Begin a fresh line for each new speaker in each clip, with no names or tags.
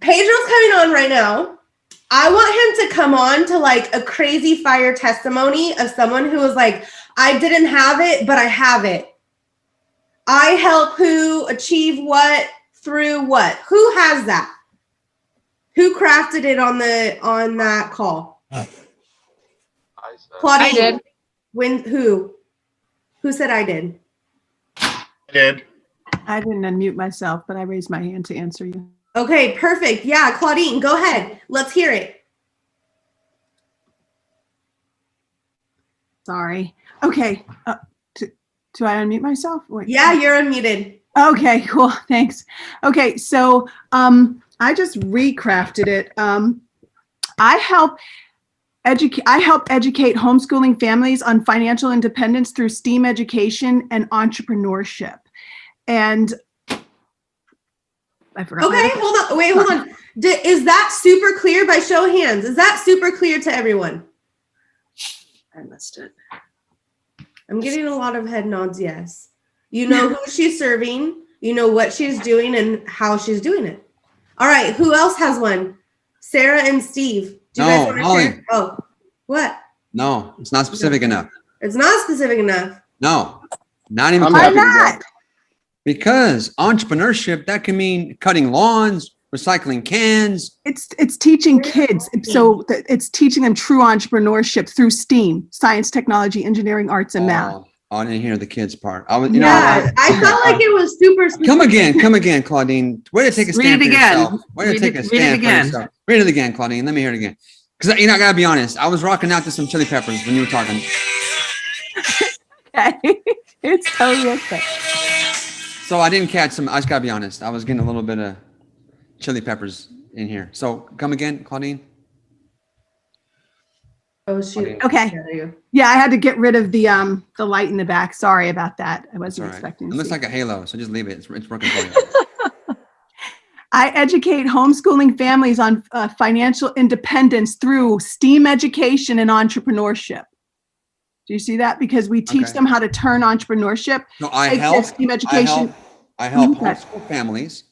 Pedro's coming on right now. I want him to come on to like a crazy fire testimony of someone who was like, I didn't have it, but I have it. I help who achieve what through what? Who has that? Who crafted it on the on that call?
I said,
Claudine.
I did.
When who? Who said I did?
I did.
I didn't unmute myself, but I raised my hand to answer you.
Okay, perfect. Yeah, Claudine, go ahead. Let's hear it.
Sorry. Okay. Uh, do, do I unmute myself? Wait.
Yeah, you're unmuted.
Okay, cool. Thanks. Okay, so um, I just recrafted it. Um, I help educate. I help educate homeschooling families on financial independence through STEAM education and entrepreneurship. And I forgot.
Okay, hold on. Wait, hold on. D- is that super clear by show of hands? Is that super clear to everyone?
I missed it.
I'm getting a lot of head nods. Yes. You know who she's serving. You know what she's doing and how she's doing it. All right. Who else has one? Sarah and Steve. Do you
No,
guys want to
Molly.
share? Oh, what?
No, it's not specific enough.
It's not specific enough.
No, not even
I'm
Why
close.
happy to go.
not?
Because entrepreneurship, that can mean cutting lawns, recycling cans.
It's it's teaching kids. So that it's teaching them true entrepreneurship through STEAM: science, technology, engineering, arts, and math.
Oh, I didn't hear the kids part. I was, you
yeah,
know.
I felt like it was super.
Come again, come again, Claudine. Way to take a stand
Read
stand
it
for
again.
yourself. Way to
Read
take
it-
a
read it
stand for
again.
yourself. Read it again, Claudine. Let me hear it again. Because you know, I gotta be honest. I was rocking out to some chili peppers when you were talking.
Okay, it's totally okay.
So I didn't catch some. I just gotta be honest. I was getting a little bit of chili peppers in here. So come again, Claudine.
Oh shoot.
Okay.
There you go.
Yeah, I had to get rid of the um the light in the back. Sorry about that. I wasn't
all right. It
expecting. to
looks like a halo, so just leave it. It's, it's working for you.
I educate homeschooling families on uh, financial independence through STEAM education and entrepreneurship. Do you see that? Because we teach
Okay.
them how to turn entrepreneurship.
So I help.
STEAM
I help. I help
Okay.
homeschool families.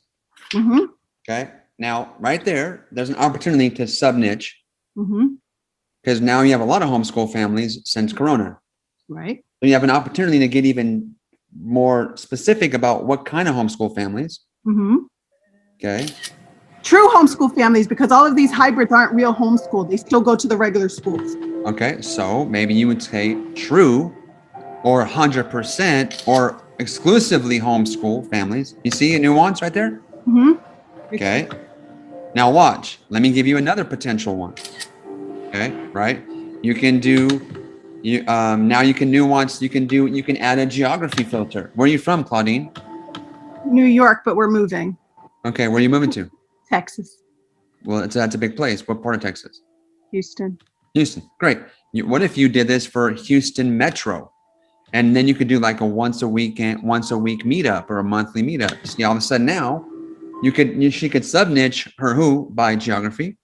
hmm
Okay. Now, right there, there's an opportunity to sub niche
hmm
because now you have a lot of homeschool families since Corona.
Right.
So you have an opportunity to get even more specific about what kind of homeschool families.
hmm
Okay.
True homeschool families, because all of these hybrids aren't real homeschool. They still go to the regular schools.
Okay. So maybe you would say true or 100% or exclusively homeschool families. You see a nuance right there?
Mm-hmm.
Okay. Now watch. Let me give you another potential one. Okay. Right. You can do. You um now you can nuance. You can do. You can add a geography filter. Where are you from, Claudine?
New York, but we're moving.
Okay. Where are you moving to?
Texas,
Well, it's that's a big place. What part of Texas?
Houston.
Houston. Great. You, what if you did this for Houston Metro? And then you could do like a once a weekend, eh, once a week meetup or a monthly meetup. See, all of a sudden now, you could you, she could sub niche her who by geography.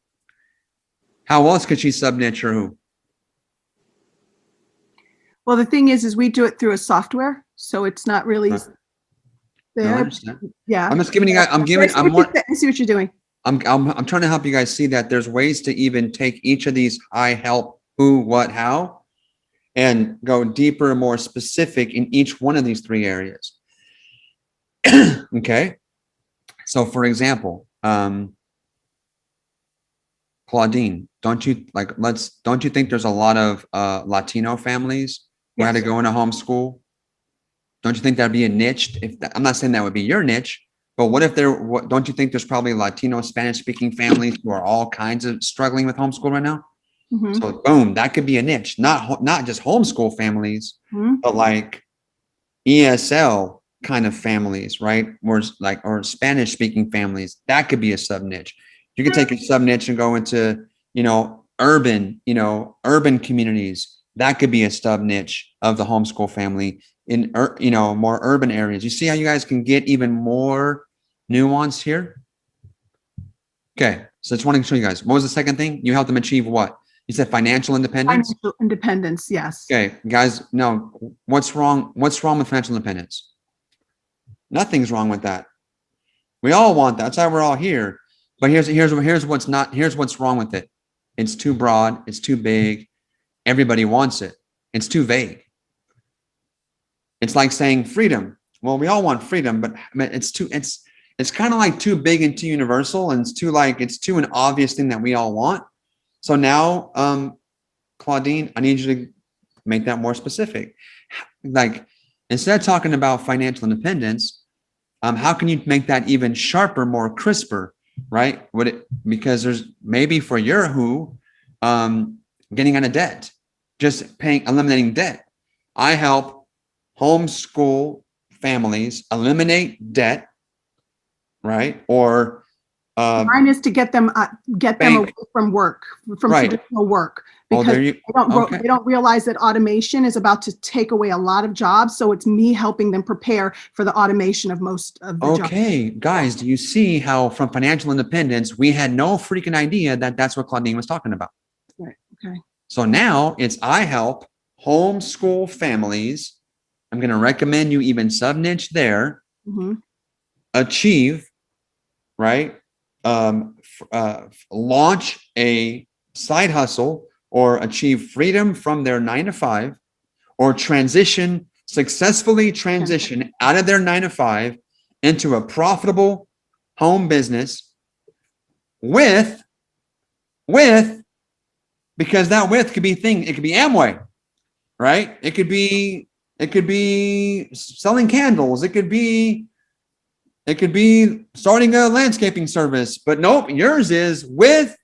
How else could she sub niche her who?
Well, the thing is, is we do it through a software, so it's not really
Right. No,
yeah.
I'm just giving you guys. I'm giving. I'm
what I see what you're doing.
I'm, I'm I'm trying to help you guys see that there's ways to even take each of these I help who what how and go deeper and more specific in each one of these three areas. okay. So for example, um Claudine, don't you like let's don't you think there's a lot of uh Latino families who had to go into homeschool? Don't you think that'd be a niche? If that, I'm not saying that would be your niche, but what if there? What don't you think there's probably Latino Spanish speaking families who are all kinds of struggling with homeschool right now?
Mhm.
So boom, that could be a niche. Not not just homeschool families,
Mhm.
but like ESL kind of families, right? Or like or Spanish speaking families. That could be a sub niche. You could take a sub niche and go into you know urban, you know urban communities. That could be a sub niche of the homeschool family in you know more urban areas. You see how you guys can get even more nuance here. Okay, so just wanting to show you guys. What was the second thing? You helped them achieve what? You said financial independence.
Financial independence, yes.
Okay, guys, no, what's wrong? What's wrong with financial independence? Nothing's wrong with that. We all want that. That's why we're all here. But here's here's here's what's not here's what's wrong with it. It's too broad. It's too big. Everybody wants it. It's too vague. It's like saying freedom. Well, we all want freedom, but it's too it's it's kind of like too big and too universal, and it's too like it's too an obvious thing that we all want. So now, um, Claudine, I need you to make that more specific. Like instead of talking about financial independence, um, how can you make that even sharper, more crisper, right? Would it because there's maybe for your who, um, getting out of debt, just paying eliminating debt. I help homeschool families eliminate debt, right? Or um,
Mine is to get them, uh, get them away from work, from
Right.
traditional work.
oh,
Because
there you
they don't,
okay.
they don't realize that automation is about to take away a lot of jobs. So it's me helping them prepare for the automation of most of the jobs.
Okay, guys, do you see how from financial independence, we had no freaking idea that that's what Claudine was talking about?
Okay.
So now it's I help homeschool families. I'm going to recommend you even sub niche there,
Mhm.
achieve, right? Um, uh, launch a side hustle or achieve freedom from their nine to five or transition, successfully transition out of their nine to five into a profitable home business with, with, because that with could be thing, it could be Amway, right? It could be, it could be selling candles. It could be, it could be starting a landscaping service, but nope, yours is with,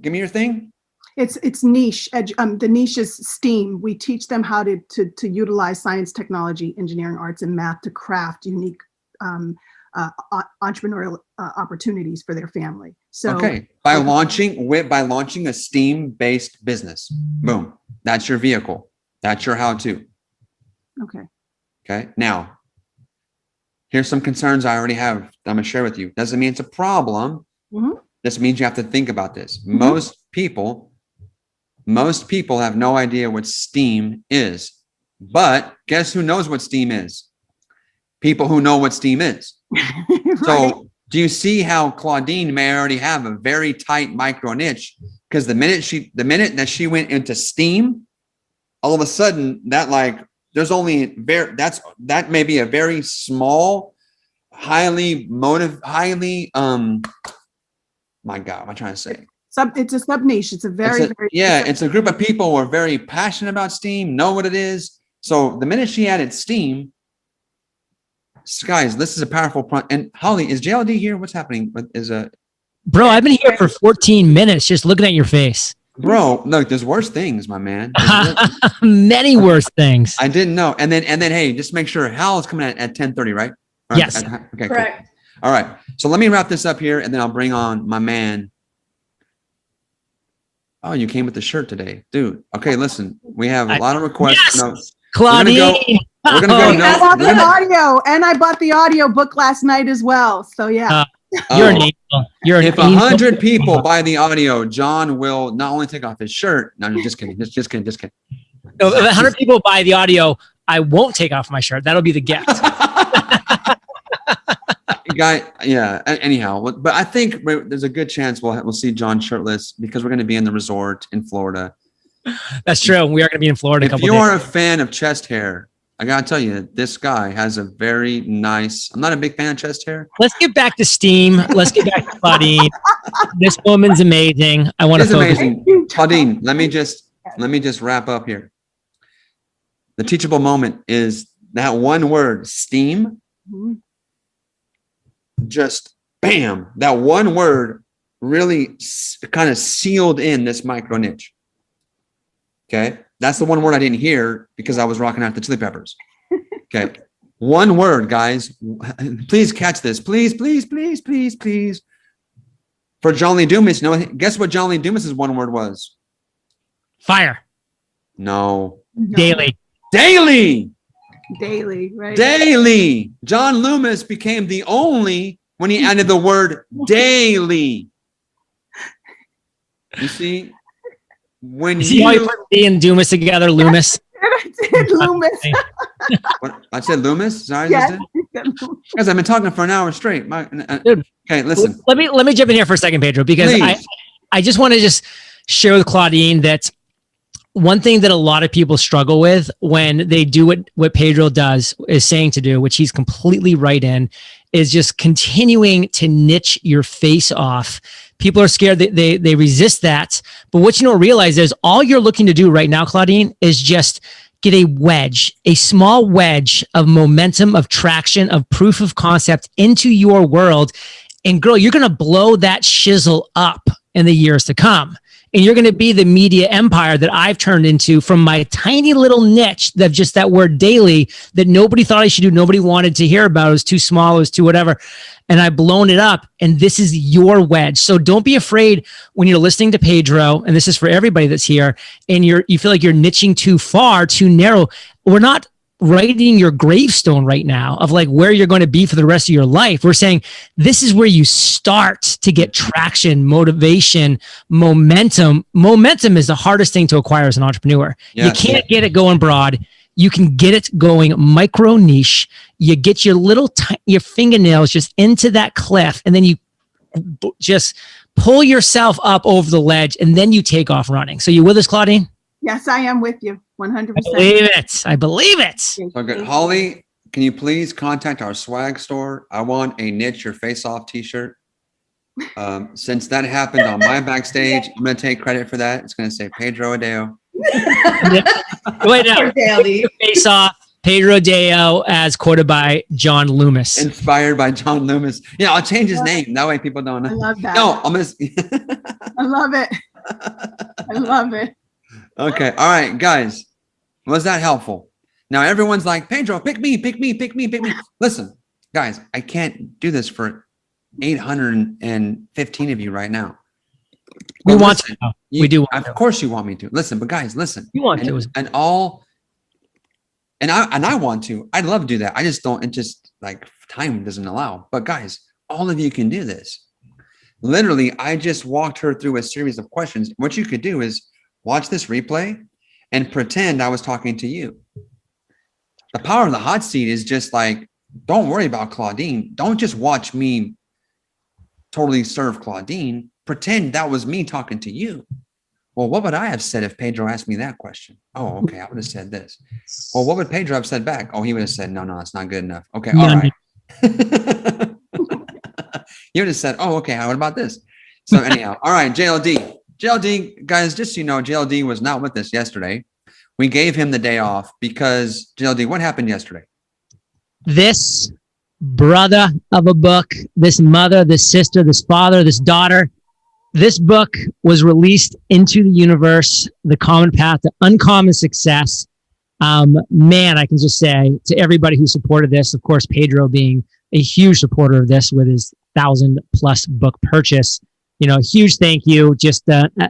give me your thing.
It's, it's niche, edu- um, the niche is STEAM. We teach them how to, to, to utilize science, technology, engineering, arts, and math to craft unique, um, uh, entrepreneurial, uh, opportunities for their family. So.
Okay, by launching with by launching a Steam-based business. Boom. That's your vehicle. That's your how-to.
Okay.
Okay. Now, here's some concerns I already have. that I'm gonna share with you. Doesn't mean it's a problem.
Mhm.
This means you have to think about this.
Mhm.
Most people, most people have no idea what Steam is. But guess who knows what Steam is? People who know what Steam is.
Right.
So do you see how Claudine may already have a very tight micro niche? Because the minute she the minute that she went into Steam, all of a sudden that like there's only very that's that may be a very small, highly motive, highly um my God, what am I trying to say?
Sub, it's a sub niche. It's a very,
It's a-
very.
yeah, it's a group of people who are very passionate about Steam, know what it is. So the minute she added Steam, guys, this is a powerful pro- and Holly, is JLD here? What's happening? Is a
Bro, I've been here for 14 minutes just looking at your face.
bro? Look, there's worse things, my man.
Many worse things.
I didn't know. And then and then hey, just make sure Hal is coming at, at 10:30, right? Or
Yes.
at- okay. cool.
Correct.
All right. So let me wrap this up here and then I'll bring on my man. Oh, you came with the shirt today, dude. Okay, listen, we have a lot of requests.
Yes!
No,
Claudine.
go- we're gonna go
Oh,
no-
I bought the audio and I bought the audio book last night as well. So yeah.
Uh, You're an
oh,
angel. You're an
if a hundred people buy the audio, John will not only take off his shirt. No, I'm just kidding. Just, just kidding. Just kidding.
No, if 100 people buy the audio, I won't take off my shirt. That'll be the gift.
Guy, yeah. Anyhow, but but I think there's a good chance we'll we'll see John shirtless because we're going to be in the resort in Florida.
That's true. We are going to be in Florida a
If
couple
you
days.
are a fan of chest hair, I gotta tell you, this guy has a very nice. I'm not a big fan of chest hair.
Let's get back to Steam. Let's get back to Claudine. this woman's amazing. I want
It
to
is
focus.
amazing. Claudine, let me just let me just wrap up here. The teachable moment is that one word, steam.
Mhm.
Just bam, that one word really kind of sealed in this micro niche. Okay, that's the one word I didn't hear because I was rocking out the Chili Peppers. Okay, one word, guys. Please catch this. Please, please, please, please, please. For John Lee Dumas, you know, guess what John Lee Dumas's one word was?
Fire
No.
No,
daily.
Daily.
Daily, right?
Daily. John Loomis became the only when he added the word daily. You see, when
You see how you
you,
put me and Dumas together, Loomis?
I did, Loomis.
what, I said Loomis. Sorry,
Yes,
just? Guys, I've been talking for an hour straight. My, uh,
Dude.
okay, listen.
Let me let me jump in here for a second, Pedro, because I, I just want to just share with Claudine that one thing that a lot of people struggle with when they do what what Pedro does is saying to do, which he's completely right in, is just continuing to niche your face off. People are scared that they they resist that. But what you don't realize is all you're looking to do right now, Claudine, is just get a wedge, a small wedge of momentum, of traction, of proof of concept into your world. And girl, you're gonna blow that shizzle up in the years to come. And you're going to be the media empire that I've turned into from my tiny little niche of just that word daily that nobody thought I should do. Nobody wanted to hear about. It was too small. It was too whatever. And I've blown it up. And this is your wedge. So don't be afraid when you're listening to Pedro. And this is for everybody that's here. And you're, you feel like you're niching too far, too narrow. We're not writing your gravestone right now of like where you're going to be for the rest of your life. We're saying this is where you start to get traction, motivation, momentum. Momentum is the hardest thing to acquire as an entrepreneur. You can't get it going broad. You can get it going micro niche. You get your little ti- your fingernails just into that cliff, and then you b- just pull yourself up over the ledge, and then you take off running. So you with us, Claudine?
Yes, I am with you, 100%.
I
percent.
believe it. I believe it.
So good. Holly, can you please contact our swag store? I want a knit your face off t-shirt. Um, since that happened on my backstage, I'm gonna take credit for that. It's gonna say Pedro Adao.
Wait now.
Poor Daly.
Face off. Pedro Deo as quoted by John Loomis.
Inspired by John Loomis. Yeah, I'll change his name. That way people don't
I love that.
No, I'm gonna
I love it. I love it.
Okay. All right, guys. Was that helpful? Now everyone's like, Pedro, pick me, pick me, pick me, pick me. Listen, guys, I can't do this for 815 of you right now.
we
But
want
listen,
to.
you-
we do want
Of
to.
course you want me to. Listen, but guys, listen.
You want
And,
to.
and all and I and I want to. I'd love to do that. I just don't it just like time doesn't allow. But guys, all of you can do this. Literally, I just walked her through a series of questions. What you could do is watch this replay and pretend I was talking to you. The power of the hot seat is just like, don't worry about Claudine. Don't just watch me totally serve Claudine. Pretend that was me talking to you. Well, what would I have said if Pedro asked me that question? Oh, okay. I would have said this. Well, what would Pedro have said back? Oh, he would have said, no, no, it's not good enough. Okay. All right. he would have said, oh, okay. What about this? So, anyhow, all right. JLD. JLD, guys, just so you know, JLD was not with us yesterday. We gave him the day off because JLD, what happened yesterday?
This brother of a book, this mother, this sister, this father, this daughter, this book was released into the universe, The Common Path to Uncommon Success. Um, man, I can just say to everybody who supported this, of course, Pedro being a huge supporter of this with his thousand plus book purchase. You know, huge thank you. Just uh, uh,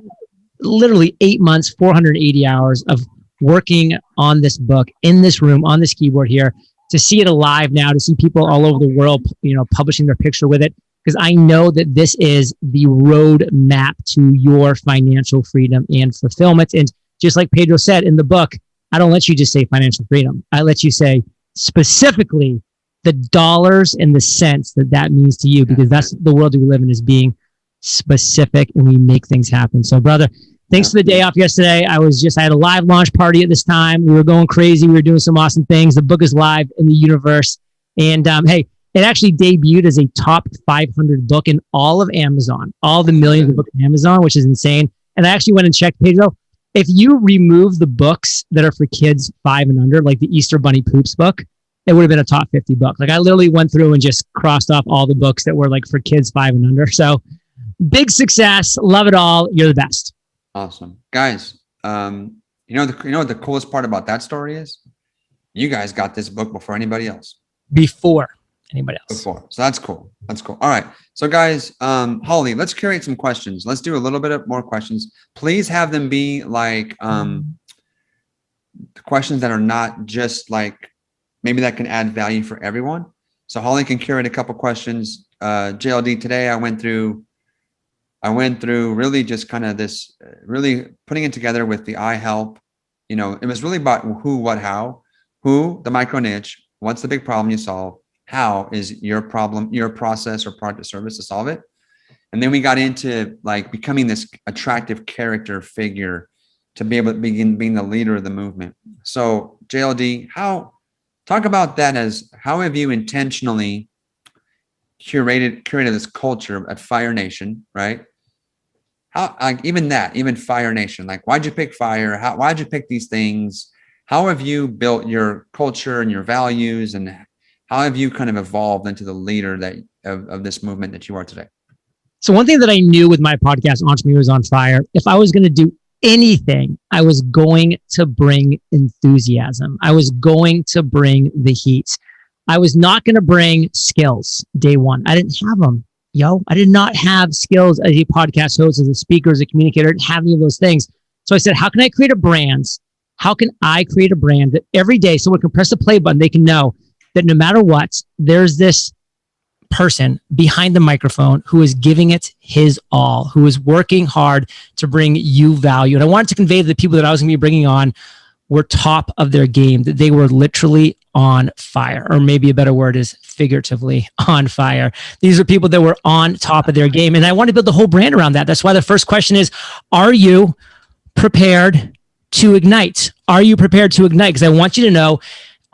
literally eight months, 480 hours of working on this book in this room, on this keyboard here to see it alive now, to see people all over the world, you know, publishing their picture with it, because I know that this is the road map to your financial freedom and fulfillment. And just like Pedro said in the book, I don't let you just say financial freedom. I let you say specifically the dollars and the cents that that means to you, because that's the world that we live in is being specific and we make things happen. So, brother, thanks for the day off yesterday. I was just, I had a live launch party at this time. We were going crazy. We were doing some awesome things. The book is live in the universe. And um, hey, it actually debuted as a top 500 book in all of Amazon, all the millions of books in Amazon, which is insane. And I actually went and checked, Pedro. If you remove the books that are for kids five and under, like the Easter Bunny Poops book, it would have been a top 50 book. Like I literally went through and just crossed off all the books that were like for kids five and under. So big success. Love it all. You're the best.
Awesome. Guys, um, you know the you know what the coolest part about that story is? You guys got this book before anybody else.
Before anybody else.
Before. So that's cool. That's cool. All right. So guys, um, Holly, let's curate some questions. Let's do a little bit of more questions. Please have them be like um questions that are not just like maybe that can add value for everyone. So Holly can curate a couple questions. Uh JLD today I went through I went through really just kind of this really putting it together with the I help. You know, it was really about who, what, how, who, the micro niche, what's the big problem you solve, how is your problem, your process or product or service to solve it. And then we got into like becoming this attractive character figure to be able to begin being the leader of the movement. So JLD, how talk about that as how have you intentionally curated curated this culture at Fire Nation, right? How like even that, even Fire Nation, like why'd you pick fire? How why'd you pick these things? How have you built your culture and your values and how have you kind of evolved into the leader that of, of this movement that you are today?
So one thing that I knew with my podcast, Entrepreneurs on Fire, if I was going to do anything, I was going to bring enthusiasm. I was going to bring the heat. I was not going to bring skills day one. I didn't have them. Yo, I did not have skills as a podcast host, as a speaker, as a communicator. I didn't have any of those things. So I said, how can I create a brand? How can I create a brand that every day someone can press the play button? They can know that no matter what, there's this person behind the microphone who is giving it his all, who is working hard to bring you value. And I wanted to convey to the people that I was going to be bringing on were top of their game, that they were literally on fire, or maybe a better word is figuratively on fire. These are people that were on top of their game. And I want to build the whole brand around that. That's why the first question is Are you prepared to ignite? Are you prepared to ignite? Because I want you to know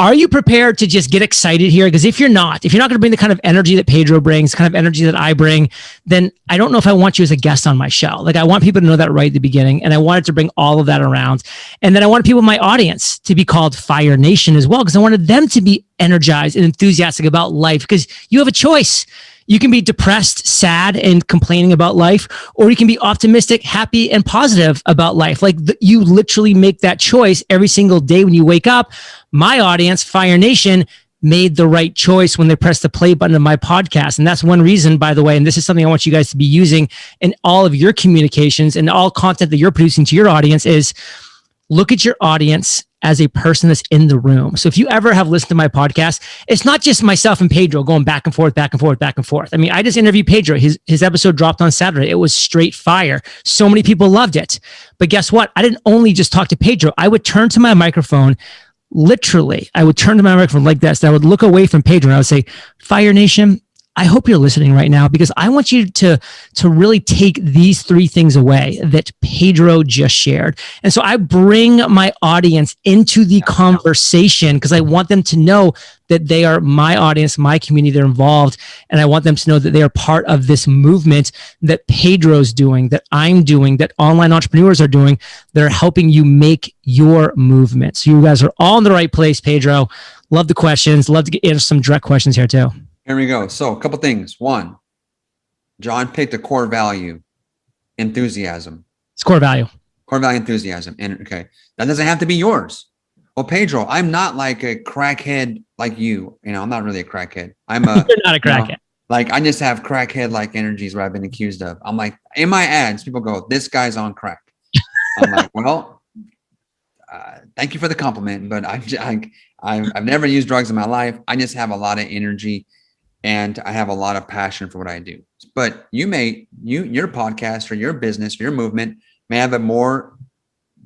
are you prepared to just get excited here? Because if you're not, if you're not going to bring the kind of energy that Pedro brings, kind of energy that I bring, then I don't know if I want you as a guest on my show. Like I want people to know that right at the beginning. And I wanted to bring all of that around. And then I wanted people in my audience to be called Fire Nation as well, because I wanted them to be energized and enthusiastic about life because you have a choice. You can be depressed, sad, and complaining about life, or you can be optimistic, happy, and positive about life. Like th- you literally make that choice every single day when you wake up. My audience, Fire Nation, made the right choice when they pressed the play button of my podcast. And that's one reason, by the way, and this is something I want you guys to be using in all of your communications and all content that you're producing to your audience is look at your audience as a person that's in the room. So if you ever have listened to my podcast, it's not just myself and Pedro going back and forth, back and forth, back and forth. I mean, I just interviewed Pedro. His his episode dropped on Saturday. It was straight fire. So many people loved it. But guess what? I didn't only just talk to Pedro. I would turn to my microphone literally i would turn to my microphone like this i would look away from pedro and i would say fire nation I hope you're listening right now because I want you to, to really take these three things away that Pedro just shared. And so I bring my audience into the conversation because I want them to know that they are my audience, my community, they're involved. And I want them to know that they are part of this movement that Pedro's doing, that I'm doing, that online entrepreneurs are doing. They're helping you make your movement. So you guys are all in the right place, Pedro. Love the questions. Love to get answer some direct questions here too.
Here we go. So, a couple things. One, John picked a core value, enthusiasm.
It's core value.
Core value, enthusiasm. And okay, that doesn't have to be yours. Well, Pedro, I'm not like a crackhead like you. You know, I'm not really a crackhead. I'm a
You're not a crackhead.
You know, like I just have crackhead like energies what I've been accused of. I'm like in my ads, people go, "This guy's on crack." I'm like, well, uh, thank you for the compliment, but I, I, I've, I've never used drugs in my life. I just have a lot of energy and I have a lot of passion for what I do. But you may you your podcast or your business or your movement may have a more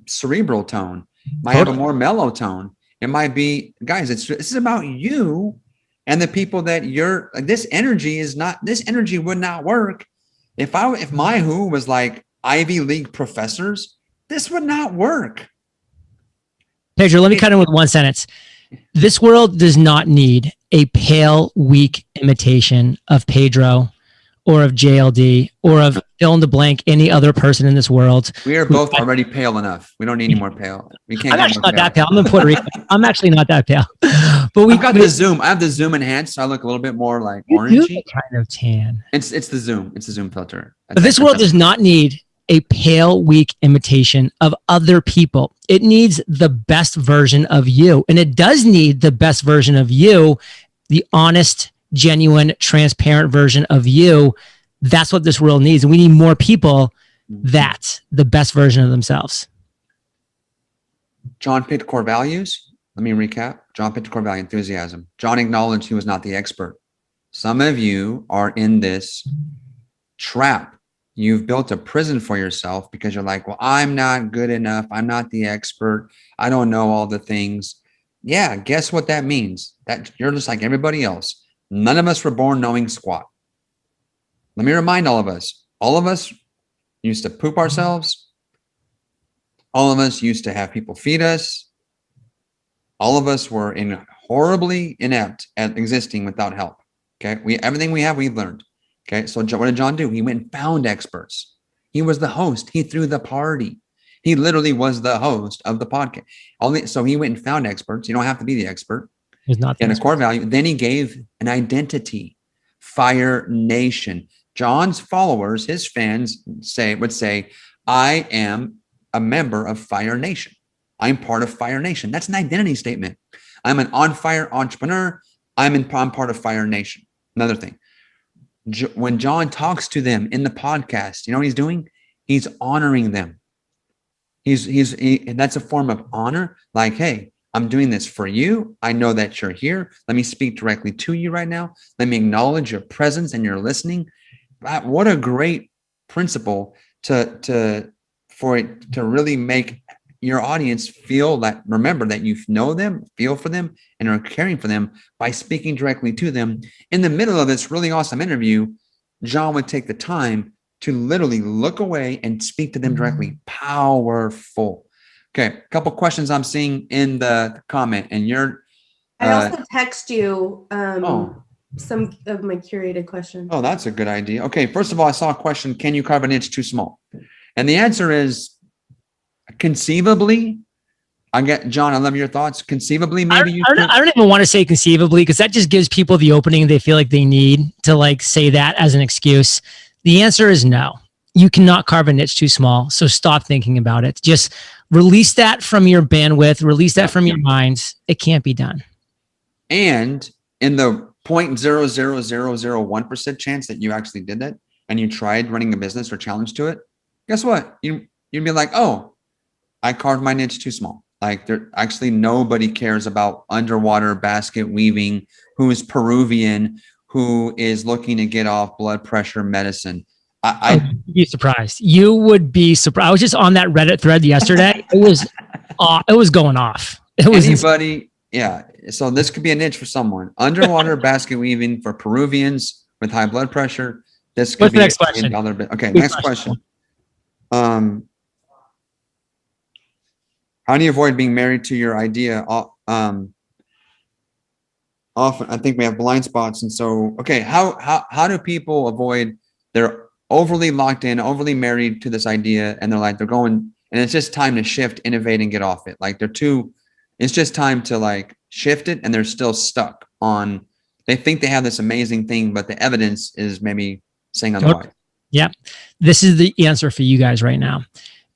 cerebral tone, might have a more mellow tone. It might be, guys, it's this is about you and the people that you're this energy is not this energy would not work. If I if my who was like Ivy League professors, this would not work.
Pedro, let me cut in with one sentence. This world does not need a pale, weak imitation of Pedro or of JLD or of fill in the blank any other person in this world.
We are both already pale enough. We don't need any more pale. We can't.
I'm actually not pale. that pale. I'm in Puerto Rico. I'm actually not that pale.
But we've got the zoom. I have the zoom enhanced, so I look a little bit more like orangey.
Kind of tan.
It's it's the zoom. It's the zoom filter.
But this world does not need a pale, weak imitation of other people. It needs the best version of you. And it does need the best version of you, the honest, genuine, transparent version of you. That's what this world needs. And we need more people mm-hmm. that the best version of themselves.
John picked core values. Let me recap. John picked core value enthusiasm. John acknowledged he was not the expert. Some of you are in this trap you've built a prison for yourself because you're like, well, I'm not good enough. I'm not the expert. I don't know all the things. Yeah, guess what that means? That you're just like everybody else. None of us were born knowing squat. Let me remind all of us all of us used to poop ourselves. All of us used to have people feed us. All of us were in horribly inept at existing without help. Okay. We everything we have, we've learned. Okay. So what did John do? He went and found experts. He was the host. He threw the party. He literally was the host of the podcast. Only so he went and found experts. You don't have to be the expert.
He's not the
And a core value. Then he gave an identity. Fire Nation. John's followers, his fans say would say, I am a member of Fire Nation. I'm part of Fire Nation. That's an identity statement. I'm an on fire entrepreneur. I'm in I'm part of Fire Nation. Another thing. When John talks to them in the podcast, you know what he's doing? He's honoring them. He's he's he, and that's a form of honor. Like, hey, I'm doing this for you. I know that you're here. Let me speak directly to you right now. Let me acknowledge your presence and your listening. Uh, what a great principle to to for it to really make your audience feel that remember that you know them, feel for them, and are caring for them by speaking directly to them. In the middle of this really awesome interview, John would take the time to literally look away and speak to them directly. Powerful. Okay, a couple questions I'm seeing in the comment, and you're
I
Uh,
also text you um,
Oh.
some of my curated questions.
Oh, that's a good idea. Okay, first of all, I saw a question: Can you carve a niche too small? And the answer is conceivably. I get John. I love your thoughts. Conceivably, maybe
don't,
you.
I, don't, I don't even want to say conceivably because that just gives people the opening they feel like they need to like say that as an excuse. The answer is no. You cannot carve a niche too small. So stop thinking about it. Just release that from your bandwidth, release that from your mind. It can't be done.
and in the 0.00001 percent chance that you actually did that and you tried running a business or challenge to it, guess what? You you'd be like, oh, I carved my niche too small. Like there actually nobody cares about underwater basket weaving, who is Peruvian, who is looking to get off blood pressure medicine. I,
You'd be surprised. You would be surprised. I was just on that Reddit thread yesterday. It was, uh, it was going off. It
I
was
anybody, yeah. So this could be a niche for someone. Underwater basket weaving for Peruvians with high blood pressure. This could
What's
be
the next question?
dollar. Okay,
Good
next
question.
question. Um, how do you avoid being married to your idea? Um, often, I think we have blind spots, and so okay. How how how do people avoid? They're overly locked in, overly married to this idea, and they're like they're going, and it's just time to shift, innovate, and get off it. Like they're too. It's just time to like shift it, and they're still stuck on. They think they have this amazing thing, but the evidence is maybe saying
Yep.
yeah
this is the answer for you guys right now.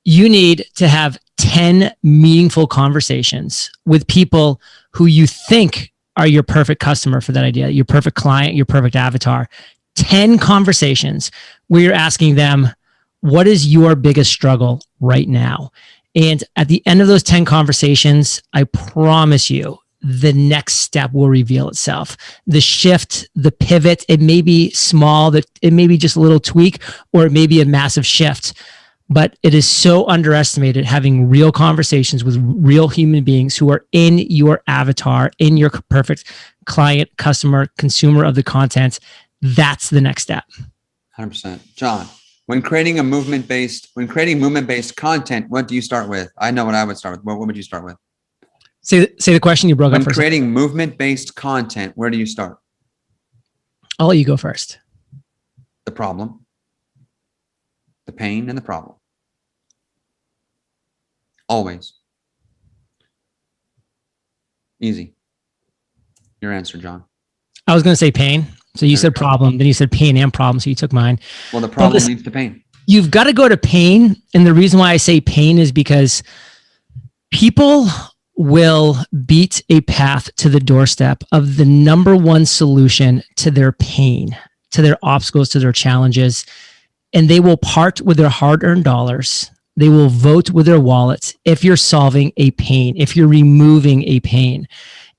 You need to have 10 meaningful conversations with people who you think are your perfect customer for that idea, your perfect client, your perfect avatar. 10 conversations where you're asking them, what is your biggest struggle right now? And at the end of those 10 conversations, I promise you, the next step will reveal itself. The shift, the pivot, it may be small, that it may be just a little tweak, or it may be a massive shift. But it is so underestimated having real conversations with real human beings who are in your avatar, in your perfect client, customer, consumer of the content. That's the next step.
Hundred percent, John. When creating a movement based, when creating movement based content, what do you start with? I know what I would start with. What, what would you start with?
Say, say the question you broke
When
up first.
creating movement based content, where do you start?
I'll let you go first.
The problem, the pain, and the problem. Always. Easy. Your answer, John.
I was going to say pain. So you
There
said problem, then you said pain and problem. So you took mine.
Well, the problem
listen-
leads to pain.
you've got to go to pain. And the reason why I say pain is because people will beat a path to the doorstep of the number one solution to their pain, to their obstacles, to their challenges. And they will part with their hard earned dollars. They will vote with their wallets if you're solving a pain, if you're removing a pain.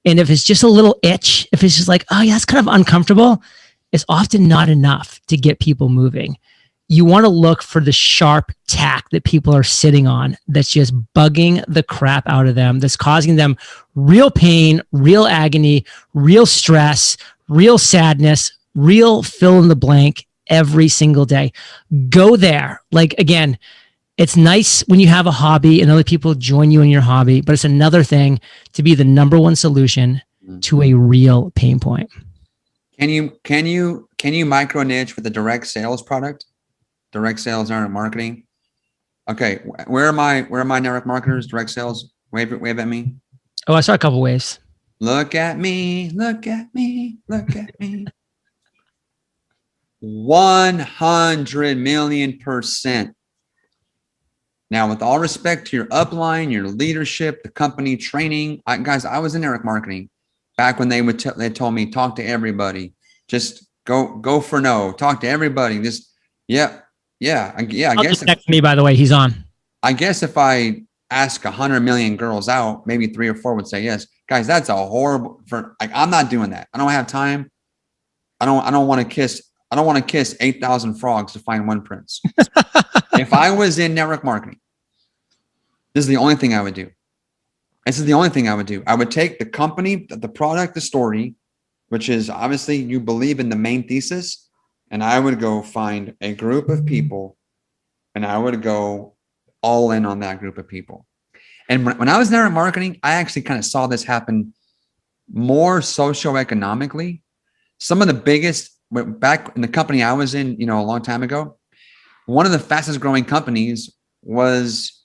And if it's just a little itch, if it's just like, oh, yeah, that's kind of uncomfortable, it's often not enough to get people moving you want to look for the sharp tack that people are sitting on that's just bugging the crap out of them, that's causing them real pain, real agony, real stress, real sadness, real fill in the blank every single day. Go there. Like again, it's nice when you have a hobby and other people join you in your hobby, but it's another thing to be the number one solution to a mm-hmm. real pain point.
Can you can you can you micro niche with a direct sales product? Direct sales aren't marketing. Okay, where are my where are my network marketers? Direct sales. Wave wave at me.
Oh, I saw a couple waves.
Look at me, look at me, look at me. 100 million percent. Now, with all respect to your upline, your leadership, the company training, I, guys, I was in network marketing back when they would tell they told me talk to everybody, just go go for no, talk to everybody. Just yeah, yeah, yeah. I
I'll
guess if,
me, by the way, he's on.
I guess if I ask a hundred million girls out, maybe three or four would say yes. Guys, that's a horrible for like I'm not doing that. I don't have time. I don't I don't want to kiss I don't want to kiss 8,000 frogs to find one prince. if I was in network marketing, this is the only thing I would do. This is the only thing I would do. I would take the company, the product, the story, which is obviously you believe in the main thesis, and I would go find a group of people and I would go all in on that group of people. And when, I was there in marketing, I actually kind of saw this happen more socioeconomically. Some of the biggest back in the company I was in, you know, a long time ago, one of the fastest growing companies was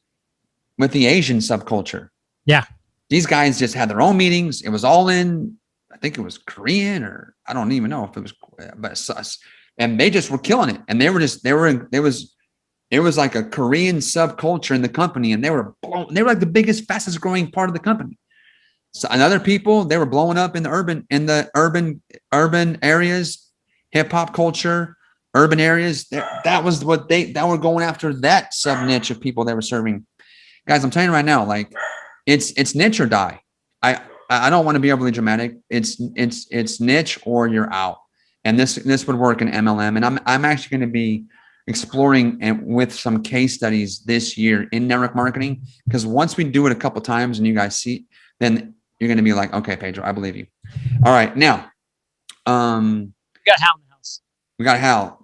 with the Asian subculture.
Yeah.
These guys just had their own meetings. It was all in, I think it was Korean or I don't even know if it was, but sus. And they just were killing it. And they were just, they were, in, there was, it was like a Korean subculture in the company and they were blown, they were like the biggest, fastest growing part of the company. So and other people, they were blowing up in the urban, in the urban, urban areas, hip hop culture, urban areas. That, that was what they that were going after that sub niche of people they were serving. Guys, I'm telling you right now, like it's it's niche or die. I I don't want to be overly dramatic. It's it's it's niche or you're out. And this this would work in MLM. And I'm I'm actually going to be exploring and with some case studies this year in network marketing because once we do it a couple times and you guys see, then you're going to be like, okay, Pedro, I believe you. All right, now, um,
We got Hal in the house.
we got Hal.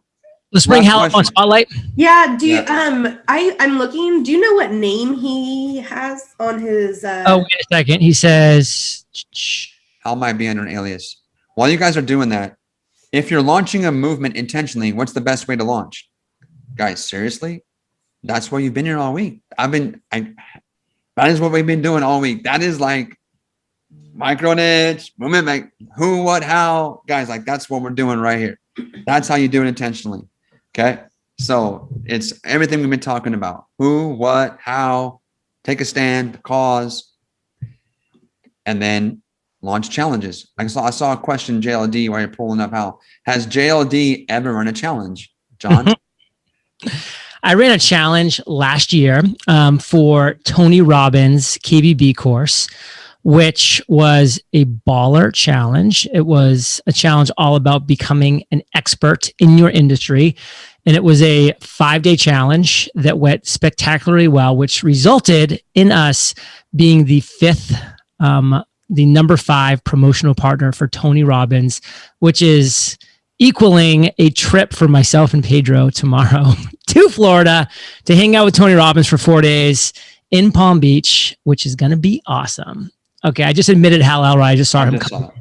Let's bring
Last
Hal on
question.
spotlight.
Yeah. Do you,
Yeah.
um I I'm looking. Do you know what name he has on his? uh
Oh, wait a second. He says,
Hal might be under an alias. While you guys are doing that, if you're launching a movement intentionally, what's the best way to launch? Guys, seriously? That's why you've been here all week. I've been I that is what we've been doing all week. That is like micro niche, movement, like who, what, how. Guys, like that's what we're doing right here. That's how you do it intentionally. Okay. So it's everything we've been talking about. Who, what, how, take a stand, cause, and then launch challenges. I saw I saw a question JLD while you're pulling up Hal has JLD ever run a challenge? John?
I ran a challenge last year um, for Tony Robbins KBB course, which was a baller challenge. It was a challenge all about becoming an expert in your industry. And it was a five day challenge that went spectacularly well, which resulted in us being the fifth, um, the number five promotional partner for Tony Robbins, which is equaling a trip for myself and Pedro tomorrow to Florida to hang out with Tony Robbins for four days in Palm Beach, which is going to be awesome. Okay, I just admitted Hal Elrod. I just saw
I
him
just
come
saw.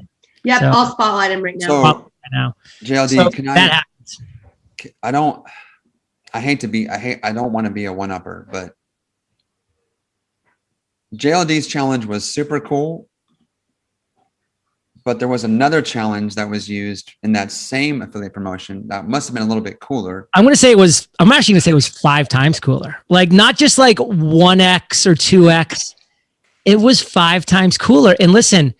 Yep.
So-
I'll spotlight him right now.
So
right now.
JLD,
So
can
that
I
happens.
I don't I hate to be I hate I don't want to be a one upper, but JLD's challenge was super cool. But there was another challenge that was used in that same affiliate promotion that must have been a little bit cooler.
I'm going to say it was, I'm actually going to say it was five times cooler. Like, not just like 1x or 2x, it was five times cooler. And listen,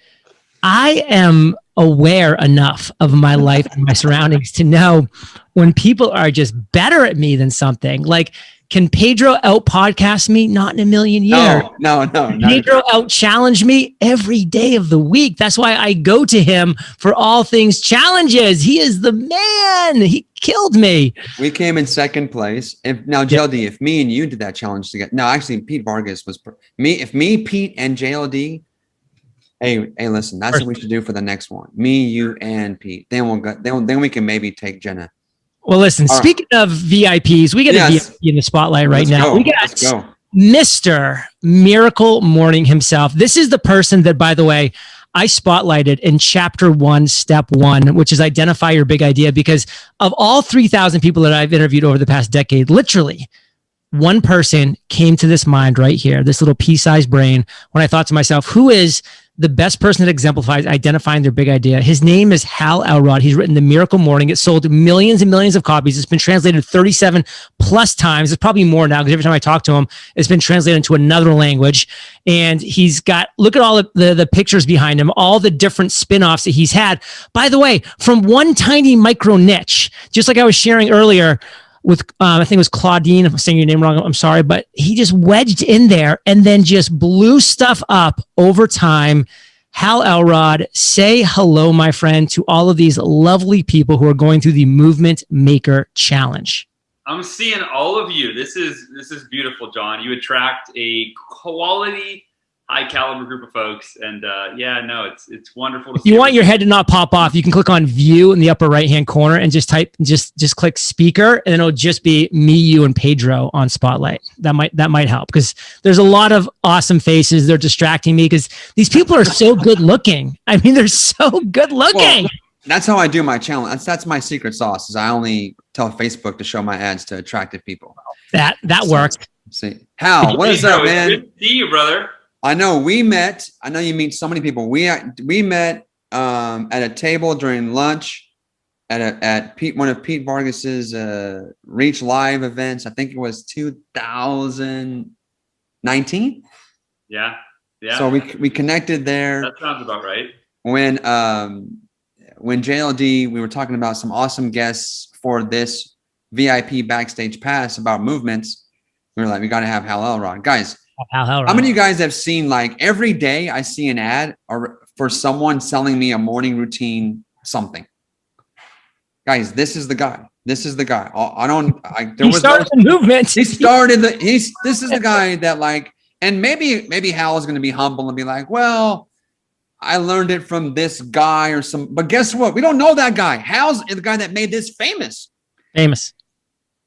I am aware enough of my life and my surroundings to know when people are just better at me than something. Like, can Pedro out podcast me? Not in a million years.
No, no, no.
Pedro out challenge me every day of the week. That's why I go to him for all things challenges. He is the man. He killed me.
We came in second place. If now JLD, if me and you did that challenge together, no, actually Pete Vargas was me. If me, Pete, and JLD Hey, hey, listen, that's what we should do for the next one. Me, you, and Pete. Then we'll go, then, then we can maybe take Jenna.
Well, listen,
All right.
speaking of VIPs, we got
Yes.
a VIP in the spotlight right
Let's
now.
go.
We got
go.
Mr. Miracle Morning himself. This is the person that, by the way, I spotlighted in chapter one, step one, which is identify your big idea. Because of all 3,000 people that I've interviewed over the past decade, literally one person came to this mind right here, this little pea sized brain, when I thought to myself, who is the best person that exemplifies identifying their big idea. His name is Hal Elrod. He's written The Miracle Morning. It sold millions and millions of copies. It's been translated 37 plus times. It's probably more now because every time I talk to him, it's been translated into another language. And he's got, look at all the, the, the pictures behind him, all the different spin offs that he's had. By the way, from one tiny micro niche, just like I was sharing earlier, with um, I think it was Claudine. If I'm saying your name wrong, I'm sorry, but he just wedged in there and then just blew stuff up over time. Hal Elrod, say hello, my friend, to all of these lovely people who are going through the Movement Maker Challenge.
I'm seeing all of you. This is this is beautiful, John. You attract a quality, high caliber group of folks, and uh, yeah, no, it's it's wonderful to
If you want your head to not pop off, you can click on View in the upper right hand corner and just type just just click Speaker, and it'll just be me, you, and Pedro on Spotlight. That might that might help because there's a lot of awesome faces. They're distracting me because these people are so good looking. I mean, they're so good looking.
That's how I do my channel. That's that's my secret sauce. Is I only tell Facebook to show my ads to attractive people.
that that works.
See, Hal, what is
Pedro,
up, man?
Good to see you, brother.
I know we met. I know you meet so many people. We we met um, at a table during lunch at a, at Pete one of Pete Vargas's uh, Reach Live events. I think it was 2019.
Yeah, yeah.
So we we connected there
that sounds about right.
when um when JLD we were talking about some awesome guests for this VIP backstage pass about movements. We were like, we got to have Hal Elrod, guys.
Hal Elrod.
How many of you guys have seen like every day I see an ad or for someone selling me a morning routine something? Guys, this is the guy. This is the guy. I I don't. I, there
he
was
started
no,
the movement.
he started the. He's this is the guy that like, and maybe maybe Hal is going to be humble and be like, well, I learned it from this guy or some. But guess what? We don't know that guy. Hal's the guy that made this famous.
famous.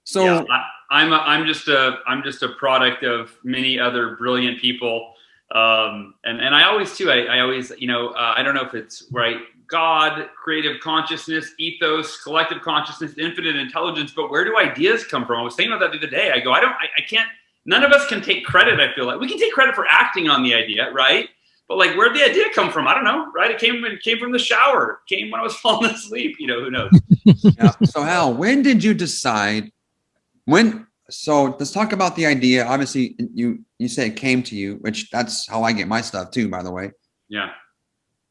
So
yeah, I, I'm a, I'm just a I'm just a product of many other brilliant people, um, and and I always too I, I always you know uh, I don't know if it's right God, creative consciousness, ethos, collective consciousness, infinite intelligence, but where do ideas come from? I was thinking about that the other day. I go I don't I, I can't. None of us can take credit. I feel like we can take credit for acting on the idea, right? But like, where'd the idea come from? I don't know, right? It came it came from the shower. It came when I was falling asleep. You know, who knows?
yeah. So Hal, when did you decide? When so let's talk about the idea. Obviously, you you say it came to you, which that's how I get my stuff too, by the way.
Yeah.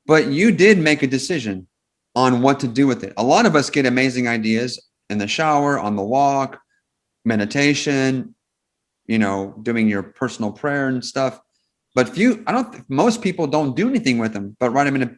But you did make a decision on what to do with it. A lot of us get amazing ideas in the shower, on the walk, meditation, you know, doing your personal prayer and stuff. But few, I don't. Most people don't do anything with them, but write them in a.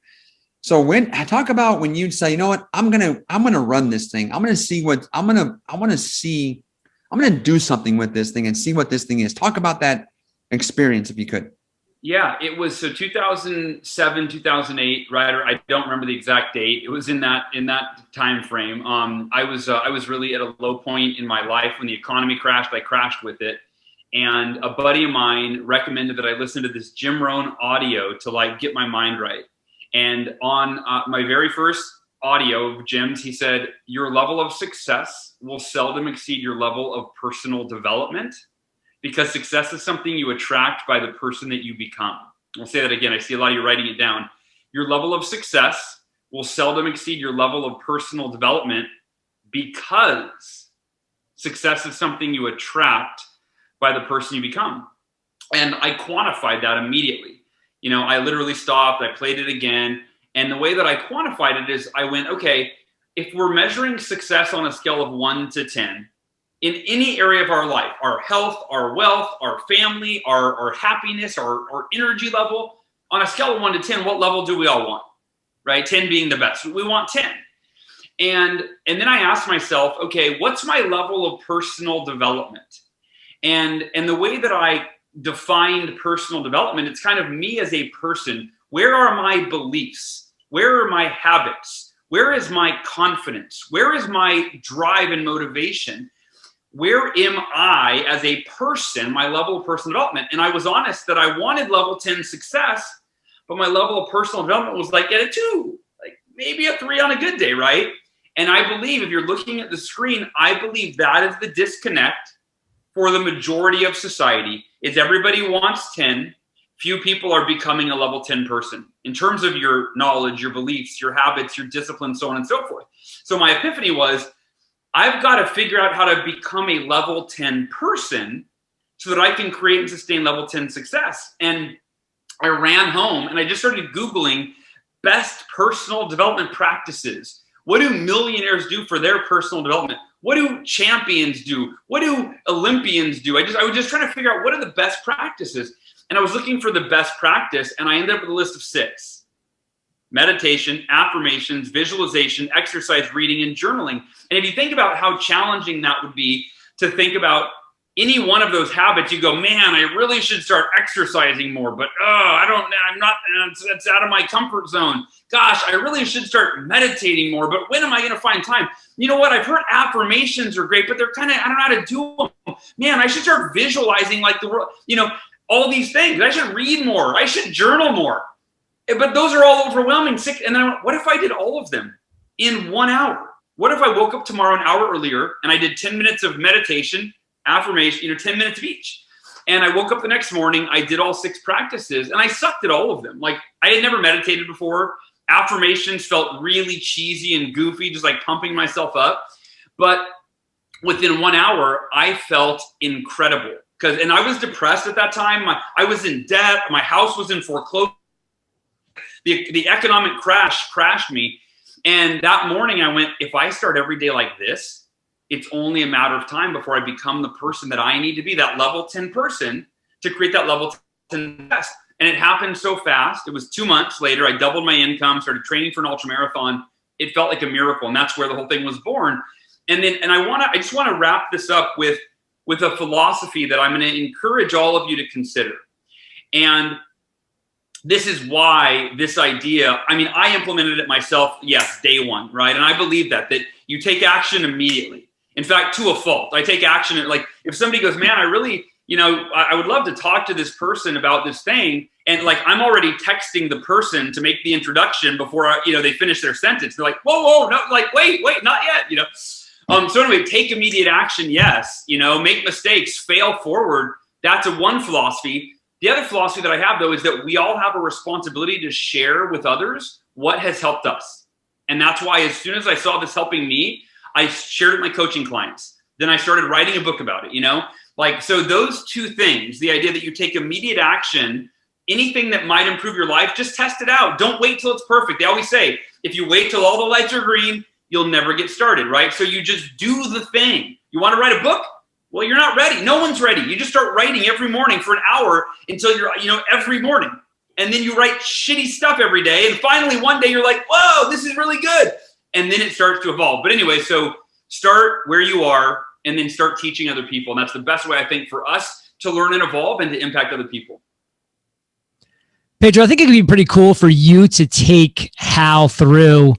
So when talk about when you say, you know what, I'm gonna, I'm gonna run this thing. I'm gonna see what I'm gonna, I want to see, I'm gonna do something with this thing and see what this thing is. Talk about that experience if you could.
Yeah, it was so 2007, 2008, right? Or I don't remember the exact date. It was in that in that time frame. Um, I was uh, I was really at a low point in my life when the economy crashed. I crashed with it, and a buddy of mine recommended that I listen to this Jim Rohn audio to like get my mind right. And on uh, my very first audio of Jim's, he said, "Your level of success will seldom exceed your level of personal development." because success is something you attract by the person that you become. I'll say that again. I see a lot of you writing it down. Your level of success will seldom exceed your level of personal development because success is something you attract by the person you become. And I quantified that immediately. You know, I literally stopped, I played it again. And the way that I quantified it is I went, okay, if we're measuring success on a scale of one to 10, in any area of our life our health our wealth our family our, our happiness our, our energy level on a scale of 1 to 10 what level do we all want? Right? 10 being the best. We want 10 and and then i ask myself okay what's my level of personal development? And and the way that i defined personal development it's kind of me as a person. Where are my beliefs? Where are my habits? Where is my confidence? Where is my drive and motivation? Where am I as a person, my level of personal development? And I was honest that I wanted level 10 success, but my level of personal development was like at a two, like maybe a three on a good day, right? And I believe if you're looking at the screen, I believe that is the disconnect for the majority of society is everybody wants 10 few people are becoming a level 10 person. In terms of your knowledge your beliefs your habits your discipline so on and so forth. So my epiphany was i've got to figure out how to become a level 10 person so that i can create and sustain level 10 success. And i ran home and i just started googling best personal development practices. What do millionaires do for their personal development? What do champions do? What do Olympians do? I just I was just trying to figure out what are the best practices. And I was looking for the best practice, and I ended up with a list of six meditation, affirmations, visualization, exercise, reading, and journaling. And if you think about how challenging that would be to think about any one of those habits, you go, man, I really should start exercising more, but oh, I don't, I'm not, it's, it's out of my comfort zone. Gosh, I really should start meditating more, but when am I going to find time? You know what? I've heard affirmations are great, but they're kind of, I don't know how to do them. Man, I should start visualizing like the world, you know, all these things. I should read more. I should journal more. Eh, but those are all overwhelming. Sick. And then I went, what if I did all of them in one hour? What if I woke up tomorrow an hour earlier and I did 10 minutes of meditation, affirmation, you know, 10 minutes of each. And I woke up the next morning, I did all six practices and I sucked at all of them. Like I had never meditated before. Affirmations felt really cheesy and goofy, just like pumping myself up. But within one hour, I felt incredible. Because and I was depressed at that time. My, I was in debt. My house was in foreclosure. The, the economic crash crashed me. And that morning I went, if I start every day like this, it's only a matter of time before I become the person that I need to be, that level 10 person to create that level 10 best. And it happened so fast. It was two months later. I doubled my income, started training for an ultra marathon. It felt like a miracle. And that's where the whole thing was born. And then, and I want to, I just want to wrap this up with, with a philosophy that I'm going to encourage all of you to consider. And this is why this idea, I mean, I implemented it myself, yes, day one, right? And I believe that, that you take action immediately. In fact, to a fault. I take action. Like if somebody goes, man, I really, you know, I, I would love to talk to this person about this thing. And like I'm already texting the person to make the introduction before I, you know they finish their sentence. They're like, whoa, whoa, no, like wait, wait, not yet. You know. Um, so anyway, take immediate action. Yes, you know, make mistakes, fail forward. That's a one philosophy. The other philosophy that I have though is that we all have a responsibility to share with others what has helped us. And that's why as soon as I saw this helping me, I shared it with my coaching clients. Then I started writing a book about it, you know? Like, so those two things, the idea that you take immediate action, anything that might improve your life, just test it out. Don't wait till it's perfect. They always say, if you wait till all the lights are green, you'll never get started, right? So you just do the thing. You want to write a book? Well, you're not ready. No one's ready. You just start writing every morning for an hour until you're, you know, every morning. And then you write shitty stuff every day. And finally, one day you're like, whoa, this is really good and then it starts to evolve. But anyway, so start where you are and then start teaching other people. And that's the best way I think for us to learn and evolve and to impact other people.
Pedro, I think it'd be pretty cool for you to take Hal through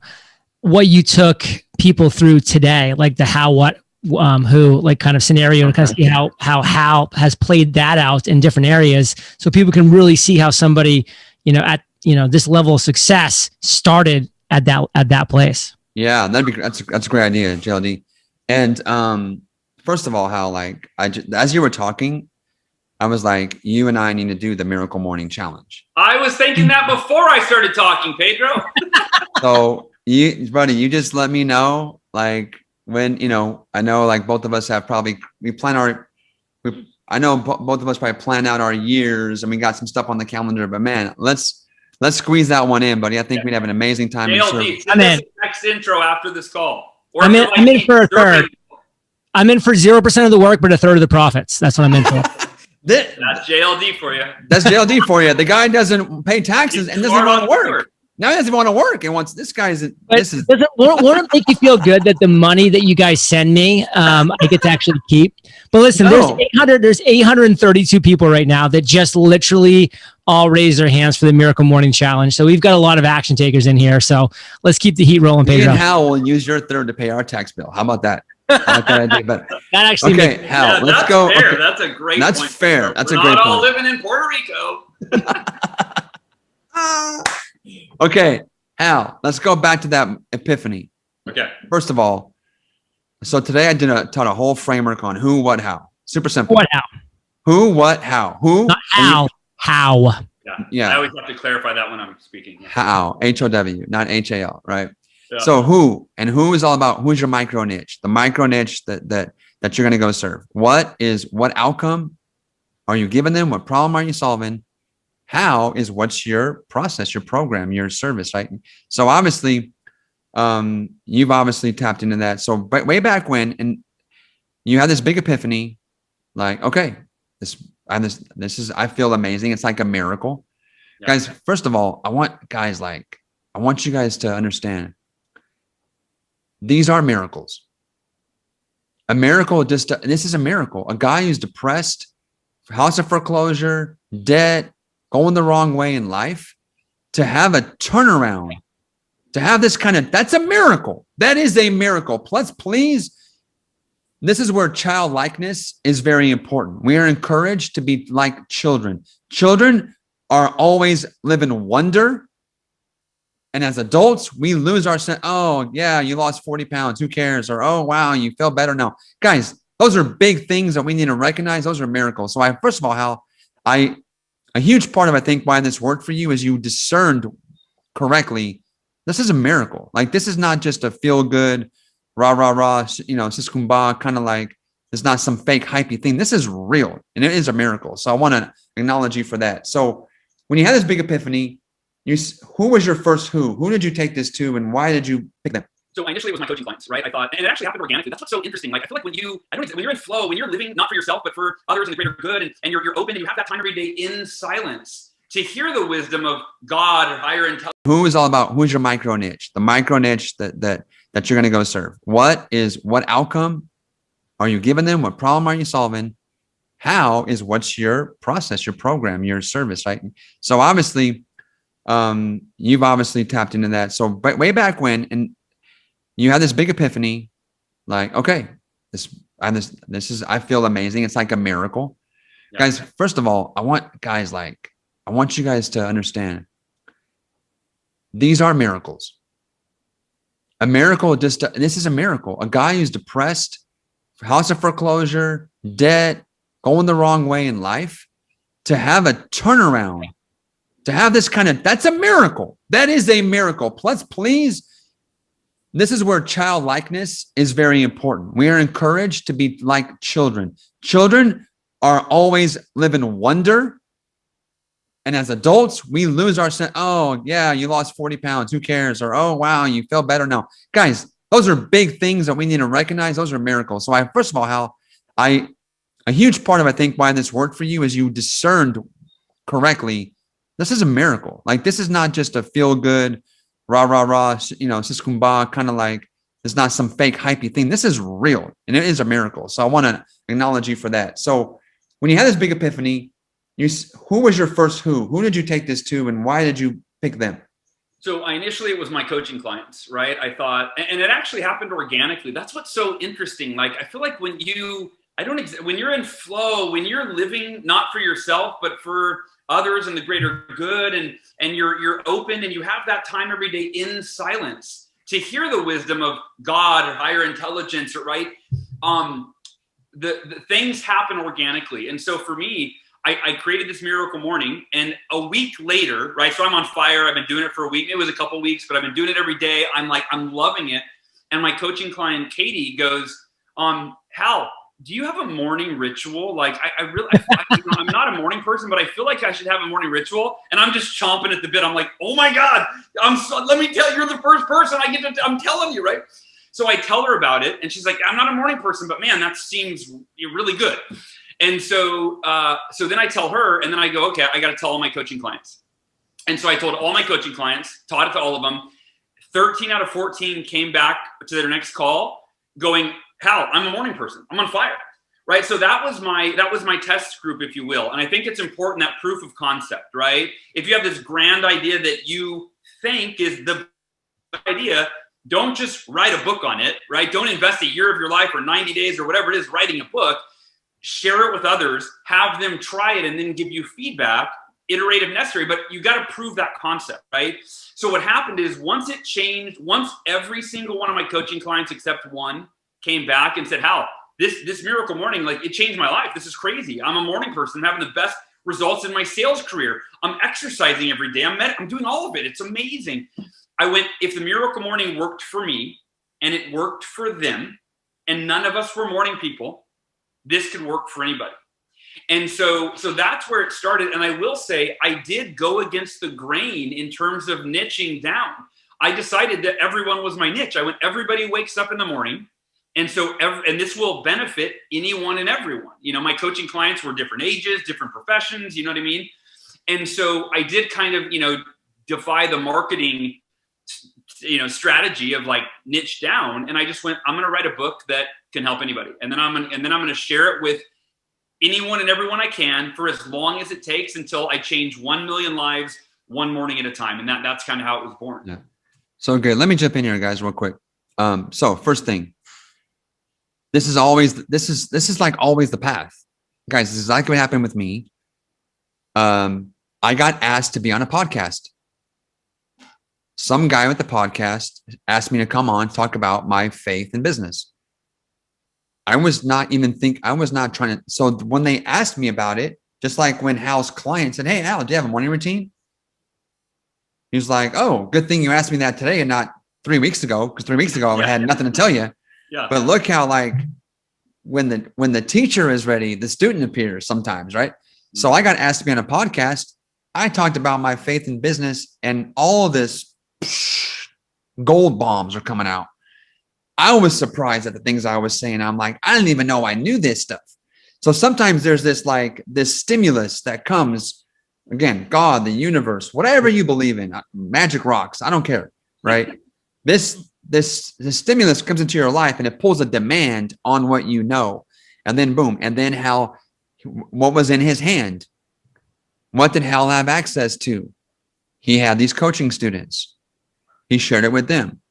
what you took people through today, like the how, what, um, who, like kind of scenario, and kind of see how how Hal has played that out in different areas, so people can really see how somebody, you know, at you know this level of success started at that at that place.
Yeah, that'd be that's that's a great idea, JLD. And um, first of all, Hal like I just, as you were talking, I was like, you and I need to do the Miracle Morning Challenge.
I was thinking that before I started talking, Pedro.
so you, buddy, you just let me know, like when you know. I know, like both of us have probably we plan our. We, I know both of us probably plan out our years, and we got some stuff on the calendar. But man, let's Let's squeeze that one in, buddy. I think yeah. we'd have an amazing time.
JLD, I'm in. Next intro after this call.
Or I'm in, like I'm in for a third. I'm in for zero percent of the work, but a third of the profits. That's what I'm in for.
that's JLD for you.
That's JLD for you. The guy doesn't pay taxes He's and doesn't want to work. Now he doesn't want to work and wants this guy's.
But
This is
does it, won't, won't it make you feel good that the money that you guys send me, um, I get to actually keep? But listen,
No.
there's 800, there's 832 people right now that just literally all raise their hands for the Miracle Morning Challenge. So we've got a lot of action takers in here. So let's keep the heat rolling,
me and
Pedro.
Hal will use your third to pay our tax bill. How about that? I like that idea better.
That actually
Okay,
makes
Hal,
Yeah,
let's
that's
go.
Fair.
okay.
That's a great.
That's
point.
fair. That's a
We're
great
not all
point.
living in Puerto Rico.
Okay, Hal, let's go back to that epiphany.
Okay.
First of all, so today I did a taught a whole framework on who, what, how. Super simple.
what how?
Who, what, how. Who,
Not how, how.
Yeah.
Yeah.
I always have to clarify that when I'm speaking. Yeah.
how. H O W, not H A L, right?
Yeah.
So who and who is all about who's your micro niche, the micro niche that that that you're going to go serve. What is what outcome are you giving them? What problem are you solving? How is what's your process, your program, your service, right? So obviously, um, you've obviously tapped into that. So but way back when, and you had this big epiphany, like okay, this I this this is I feel amazing. It's like a miracle,
Yeah.
guys. First of all, I want guys like I want you guys to understand these are miracles. A miracle just this is a miracle. A guy who's depressed, house of foreclosure, debt, going the wrong way in life, to have a turnaround, to have this kind of that's a miracle. That is a miracle. Plus, please, this is where childlikeness is very important. We are encouraged to be like children. Children are always live in wonder and as adults, we lose our sense. Oh, yeah, you lost 40 pounds. Who cares? Or, oh, wow, you feel better now. Guys, those are big things that we need to recognize. Those are miracles. So, I, first of all, Hal, I, a huge part of, I think, why this worked for you is you discerned correctly. This is a miracle. Like, this is not just a feel good, rah, rah, rah, you know, siskumba kind of like, it's not some fake hypey thing. This is real and it is a miracle. So, I want to acknowledge you for that. So, when you had this big epiphany, you who was your first who? Who did you take this to, and why did you pick them?
So initially it was my coaching clients, right? I thought, and it actually happened organically. That's what's so interesting. Like I feel like when you, I don't, when you're in flow, when you're living not for yourself but for others and the greater good, and, and you're you're open and you have that time every day in silence to hear the wisdom of God or higher intelligence.
Who is all about? Who's your micro niche? The micro niche that that that you're going to go serve. What is what outcome are you giving them? What problem are you solving? How is what's your process, your program, your service, right? So obviously, um, you've obviously tapped into that. So but way back when, and you have this big epiphany, like okay, this I this this is I feel amazing. It's like a miracle, guys. First of all, I want guys like I want you guys to understand these are miracles. A miracle just this is a miracle. A guy who's depressed, house of foreclosure, debt, going the wrong way in life, to have a turnaround, to have this kind of that's a miracle. That is a miracle. Plus, please, this is where childlikeness is very important. We are encouraged to be like children. Children are always live in wonder and as adults, we lose our sense. Oh, yeah, you lost 40 pounds. Who cares? Or, oh, wow, you feel better now. Guys, those are big things that we need to recognize. Those are miracles. So, I, first of all, Hal, I, a huge part of, I think, why this worked for you is you discerned correctly. This is a miracle. Like, this is not just a feel good, rah, rah, rah, you know, siskumba kind of like, it's not some fake hypey thing. This is real and it is a miracle. So, I want to acknowledge you for that. So, when you had this big epiphany, you who was your first who? Who did you take this to, and why did you pick them?
So I initially it was my coaching clients, right? I thought, and it actually happened organically. That's what's so interesting. Like I feel like when you, I don't, ex- when you're in flow, when you're living not for yourself but for others and the greater good, and and you're you're open and you have that time every day in silence to hear the wisdom of God or higher intelligence, right? Um, the, the things happen organically, and so for me. I, I created this miracle morning, and a week later, right? So I'm on fire. I've been doing it for a week. It was a couple weeks, but I've been doing it every day. I'm like, I'm loving it. And my coaching client, Katie, goes, um, Hal, do you have a morning ritual? Like, I, I really, I, I'm not a morning person, but I feel like I should have a morning ritual. And I'm just chomping at the bit. I'm like, oh my God, I'm so, let me tell you, you're the first person I get to, I'm telling you, right? So I tell her about it, and she's like, I'm not a morning person, but man, that seems really good. And so, uh, so then I tell her, and then I go, okay, I got to tell all my coaching clients. And so I told all my coaching clients, taught it to all of them. 13 out of 14 came back to their next call going, Hal, I'm a morning person. I'm on fire. Right. So that was my that was my test group, if you will. And I think it's important that proof of concept, right? If you have this grand idea that you think is the idea, don't just write a book on it, right? Don't invest a year of your life or 90 days or whatever it is writing a book. Share it with others, have them try it, and then give you feedback, iterate if necessary. But you got to prove that concept, right? So what happened is once it changed, once every single one of my coaching clients except one came back and said, Hal, this this miracle morning, like it changed my life. This is crazy. I'm a morning person. I'm having the best results in my sales career. I'm exercising every day. I'm med- I'm doing all of it. It's amazing. I went, if the miracle morning worked for me and it worked for them, and none of us were morning people, this could work for anybody. And so, so that's where it started. And I will say, I did go against the grain in terms of niching down. I decided that everyone was my niche. I went, everybody wakes up in the morning. And so, and this will benefit anyone and everyone. You know, my coaching clients were different ages, different professions, you know what I mean? And so I did kind of, you know, defy the marketing you know strategy of like niche down and i just went i'm going to write a book that can help anybody and then i'm going to and then i'm going to share it with anyone and everyone i can for as long as it takes until i change 1 million lives one morning at a time and that that's kind of how it was born
yeah so good let me jump in here guys real quick um so first thing this is always this is this is like always the path guys this is like what happened with me um i got asked to be on a podcast some guy with the podcast asked me to come on talk about my faith in business. I was not even think I was not trying to. So when they asked me about it, just like when Hal's client said, "Hey, Hal, do you have a morning routine?" He was like, "Oh, good thing you asked me that today and not three weeks ago, because three weeks ago I had nothing to tell you."
Yeah.
But look how like when the when the teacher is ready, the student appears sometimes, right? So I got asked to be on a podcast. I talked about my faith in business and all this gold bombs are coming out. I was surprised at the things I was saying. I'm like, I didn't even know I knew this stuff. So sometimes there's this like this stimulus that comes again, God, the universe, whatever you believe in, uh, magic rocks, I don't care, right? this this this stimulus comes into your life and it pulls a demand on what you know. And then boom, and then how what was in his hand? What did Hal have access to? He had these coaching students. He shared it with them.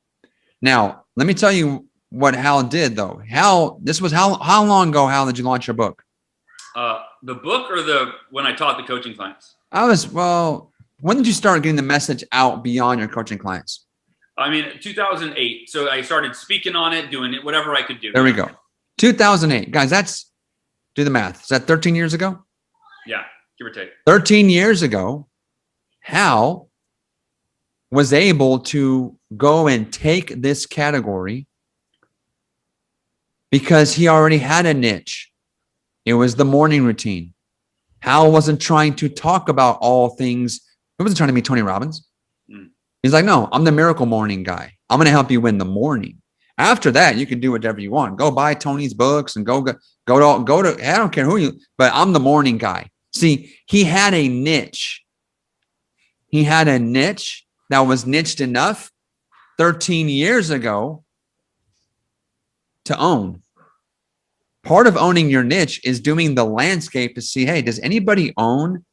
Now, let me tell you what Hal did though. Hal, this was how how long ago, Hal, did you launch your book?
Uh, the book or the when I taught the coaching clients?
I was well, when did you start getting the message out beyond your coaching clients?
I mean, 2008. So I started speaking on it, doing it, whatever I could do.
There we go. 2008. Guys, that's do the math. Is that 13 years ago?
Yeah, give or take.
13 years ago, Hal was able to go and take this category because he already had a niche. It was the morning routine. Hal wasn't trying to talk about all things. He wasn't trying to be Tony Robbins. He's like, no, I'm the miracle morning guy. I'm going to help you win the morning. After that, you can do whatever you want. Go buy Tony's books and go go, go to go to. I don't care who you, but I'm the morning guy. See, he had a niche. He had a niche that was niched enough 13 years ago to own. Part of owning your niche is doing the landscape to see, hey, does anybody own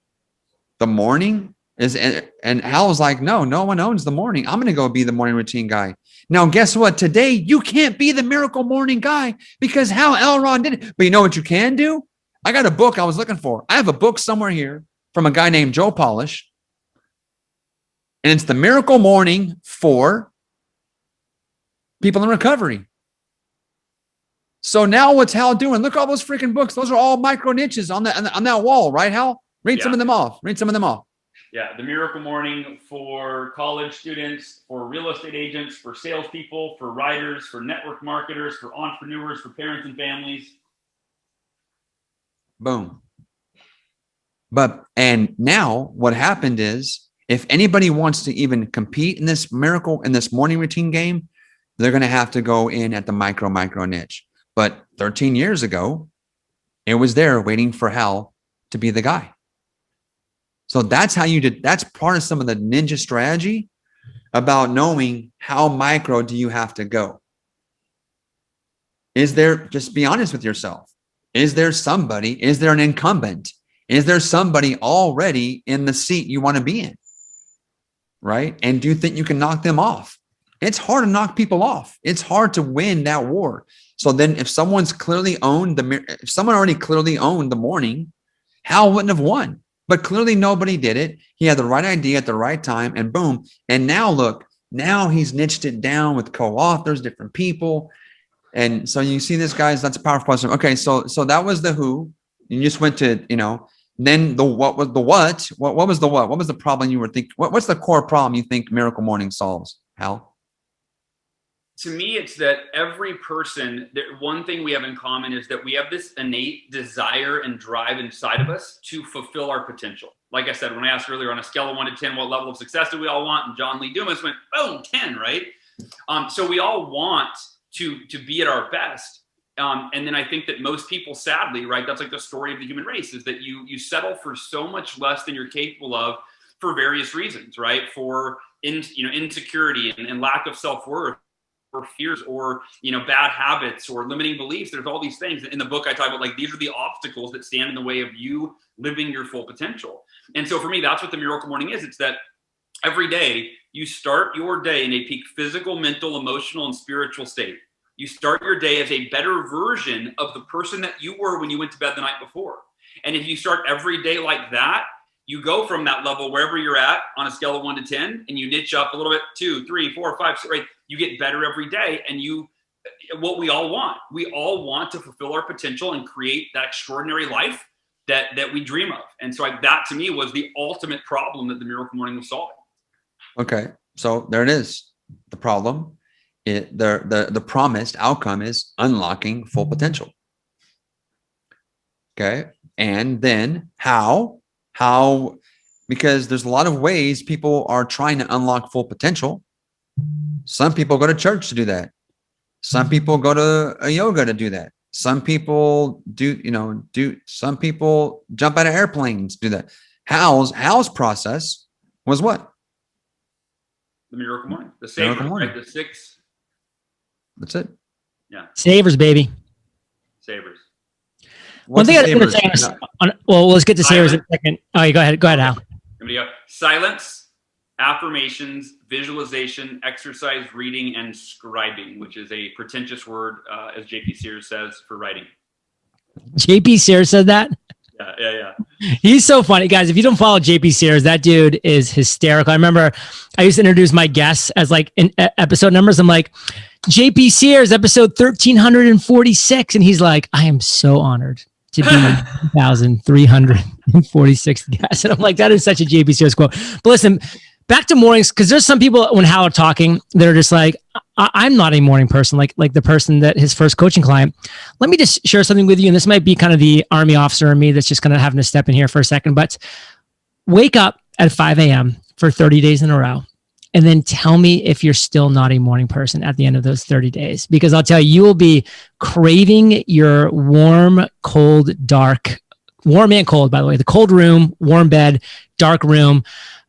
the morning? Is and Hal was like, no, no one owns the morning. I'm going to go be the morning routine guy. Now, guess what? Today you can't be the miracle morning guy because Hal Elrod did it. But you know what you can do? I got a book I was looking for. I have a book somewhere here from a guy named Joe Polish and it's the miracle morning for people in recovery. So now what's Hal doing? Look all those freaking books. Those are all micro niches on that on that wall, right, Hal? Read yeah. some of them off. Read some of them off.
Yeah, the miracle morning for college students, for real estate agents, for salespeople, for writers, for network marketers, for entrepreneurs, for parents and families.
Boom. But and now what happened is if anybody wants to even compete in this miracle in this morning routine game, they're going to have to go in at the micro micro niche. But 13 years ago, it was there waiting for Hal to be the guy. So that's how you did. That's part of some of the ninja strategy about knowing how micro do you have to go. Is there, just be honest with yourself. Is there somebody, is there an incumbent? Is there somebody already in the seat you want to be in? Right. And do you think you can knock them off? It's hard to knock people off. It's hard to win that war. So then if someone's clearly owned the, if someone already clearly owned the morning, Hal wouldn't have won. But clearly nobody did it. He had the right idea at the right time and boom. And now look, now he's niched it down with co-authors, different people. And so you see this guys, that's a powerful question. Okay, so so that was the who. You just went to, you know, then the what was the what? What what was the what? What was the problem you were thinking? What, what's the core problem you think Miracle Morning solves, Hal?
To me it's that every person that one thing we have in common is that we have this innate desire and drive inside of us to fulfill our potential. Like i said when i asked earlier on a scale of 1 to 10 what level of success do we all want? And john lee dumas went oh 10 right? Um, so we all want to to be at our best. Um, and then i think that most people sadly right that's like the story of the human race is that you you settle for so much less than you're capable of for various reasons right? For in, you know insecurity and, and lack of self-worth or fears or you know bad habits or limiting beliefs. There's all these things in the book i talk about like these are the obstacles that stand in the way of you living your full potential. And so for me that's what the miracle morning is. It's that every day you start your day in a peak physical mental emotional and spiritual state. You start your day as a better version of the person that you were when you went to bed the night before. And if you start every day like that you go from that level wherever you're at on a scale of one to 10 and you niche up a little bit two three four five six, right you get better every day and you what we all want. We all want to fulfill our potential and create that extraordinary life that that we dream of. And so I, that to me was the ultimate problem that the miracle morning was solving.
Okay. So there it is. The problem it the the, the promised outcome is unlocking full potential. Okay. And then how how because there's a lot of ways people are trying to unlock full potential some people go to church to do that. Some people go to a yoga to do that. Some people do, you know, do some people jump out of airplanes, do that. Hal's Hal's process was what?
The miracle morning. The savers, morning. Right? The six.
That's it.
Yeah.
Savers, baby.
Savers.
What's One thing I was going to say on, well, let's get to savers in a second. Oh, you go ahead. Go ahead, Hal.
Silence, affirmations, visualization, exercise, reading, and scribing, which is a pretentious word, uh, as JP Sears says, for writing.
JP Sears said that?
Yeah, yeah, yeah.
He's so funny, guys. If you don't follow JP Sears, that dude is hysterical. I remember I used to introduce my guests as like in episode numbers. I'm like, JP Sears, episode 1346. And he's like, I am so honored to be 1,346 guest. And I'm like, that is such a JP Sears quote. But listen, back to mornings because there's some people when Howard talking they're just like I- am not a morning person like like the person that his first coaching client. Let me just share something with you and this might be kind of the army officer in me that's just kind of having to step in here for a second but wake up at 5 a.m for 30 days in a row and then tell me if you're still not a morning person at the end of those 30 days because i'll tell you you will be craving your warm cold dark warm and cold by the way the cold room warm bed dark room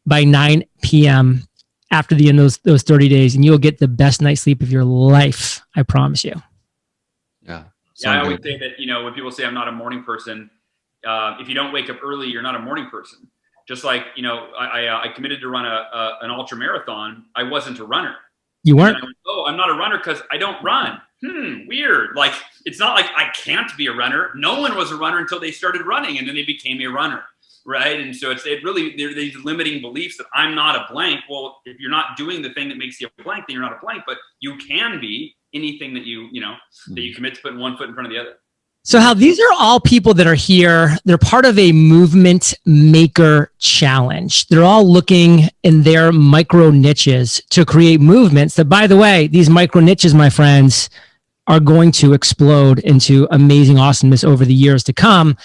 by 9 p.m. after the end of those, those 30 days, and you'll get the best night's sleep of your life. I promise you.
Yeah.
Yeah, I always say that, you know, when people say I'm not a morning person, uh, if you don't wake up early, you're not a morning person. Just like, you know, I, I, uh, I committed to run a, a, an ultra marathon. I wasn't a runner.
You weren't?
Went, oh, I'm not a runner because I don't run. Hmm, weird. Like, it's not like I can't be a runner. No one was a runner until they started running and then they became a runner right? And so it's it really there are these limiting beliefs that I'm not a blank. Well, if you're not doing the thing that makes you a blank, then you're not a blank. But you can be anything that you you know that you commit to putting one foot in front of the other.
So, Hal these are all people that are here, they're part of a movement maker challenge. They're all looking in their micro niches to create movements that, by the way, these micro niches, my friends, are going to explode into amazing awesomeness over the years to come.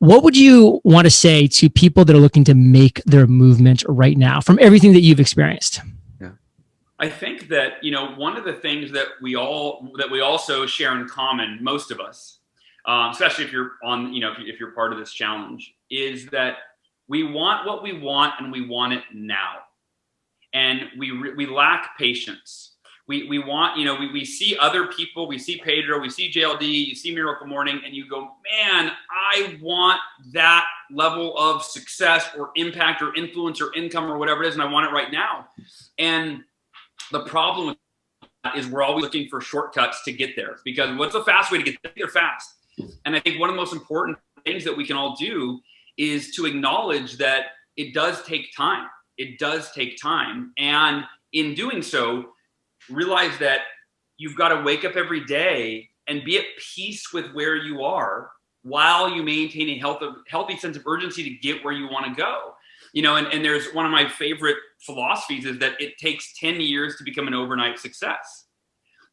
What would you want to say to people that are looking to make their movement right now from everything that you've experienced?
Yeah. I think that, you know, one of the things that we all, that we also share in common, most of us, um, especially if you're on, you know, if, if you're part of this challenge, is that We want what we want and we want it now. And we, re- we lack patience. We, we want, you know, we, we see other people, we see Pedro, we see JLD, you see Miracle Morning, and you go, man, I want that level of success or impact or influence or income or whatever it is, and I want it right now. And the problem with that is we're always looking for shortcuts to get there because what's the fast way to get there fast? And I think one of the most important things that we can all do is to acknowledge that it does take time. It does take time. And in doing so, realize that you've got to wake up every day and be at peace with where you are while you maintain a health, healthy sense of urgency to get where you want to go. You know, and, and there's one of my favorite philosophies is that it takes 10 years to become an overnight success.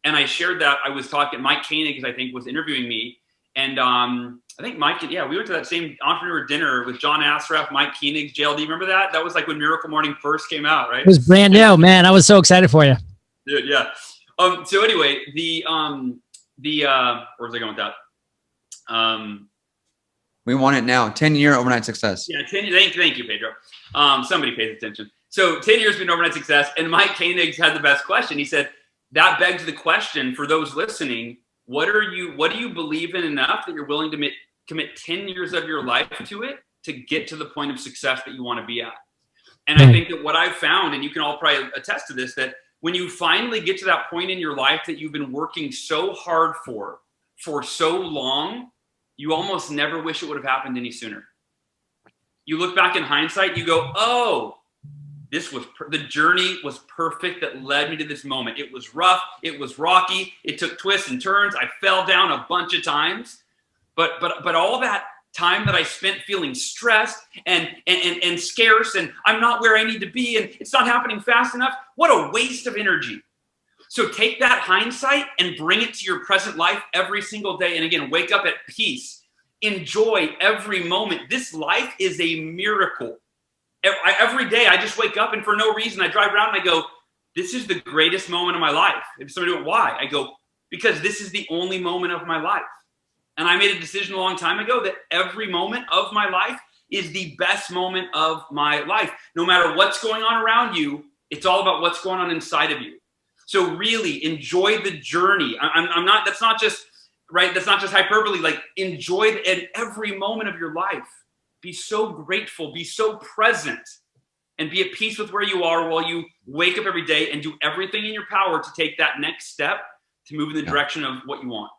And I shared that. I was talking, Mike Koenig, I think, was interviewing me. And um, I think Mike, yeah, we went to that same entrepreneur dinner with John Assaraf Mike Koenig, JLD. Remember that? That was like when Miracle Morning first came out, right?
It was brand new, man. I was so excited for you.
Dude, yeah. Um, so anyway, the um the uh where was I going with that? Um
We want it now. 10 year overnight success.
yeah, 10 thank, thank you, Pedro. Um, somebody pays attention. So 10 years been overnight success, and Mike Koenig had the best question. He said, that begs the question for those listening, what are you what do you believe in enough that you're willing to commit, commit 10 years of your life to it to get to the point of success that you want to be at? And I think that what I've found, and you can all probably attest to this, that when you finally get to that point in your life that you've been working so hard for for so long, you almost never wish it would have happened any sooner. You look back in hindsight, you go, "Oh, this was per- the journey was perfect that led me to this moment. It was rough, it was rocky, it took twists and turns. I fell down a bunch of times, but but but all that time that I spent feeling stressed and and and, and scarce, and I'm not where I need to be, and it's not happening fast enough. What a waste of energy. So take that hindsight and bring it to your present life every single day. And again, wake up at peace. Enjoy every moment. This life is a miracle. Every day I just wake up and for no reason I drive around and I go, this is the greatest moment of my life. If somebody went, why? I go, because this is the only moment of my life. And I made a decision a long time ago that every moment of my life is the best moment of my life. No matter what's going on around you, it's all about what's going on inside of you. So really enjoy the journey. I'm, I'm not, that's not just, right? That's not just hyperbole. Like enjoy it at every moment of your life. Be so grateful, be so present, and be at peace with where you are while you wake up every day and do everything in your power to take that next step to move in the
Yeah.
direction of what you want.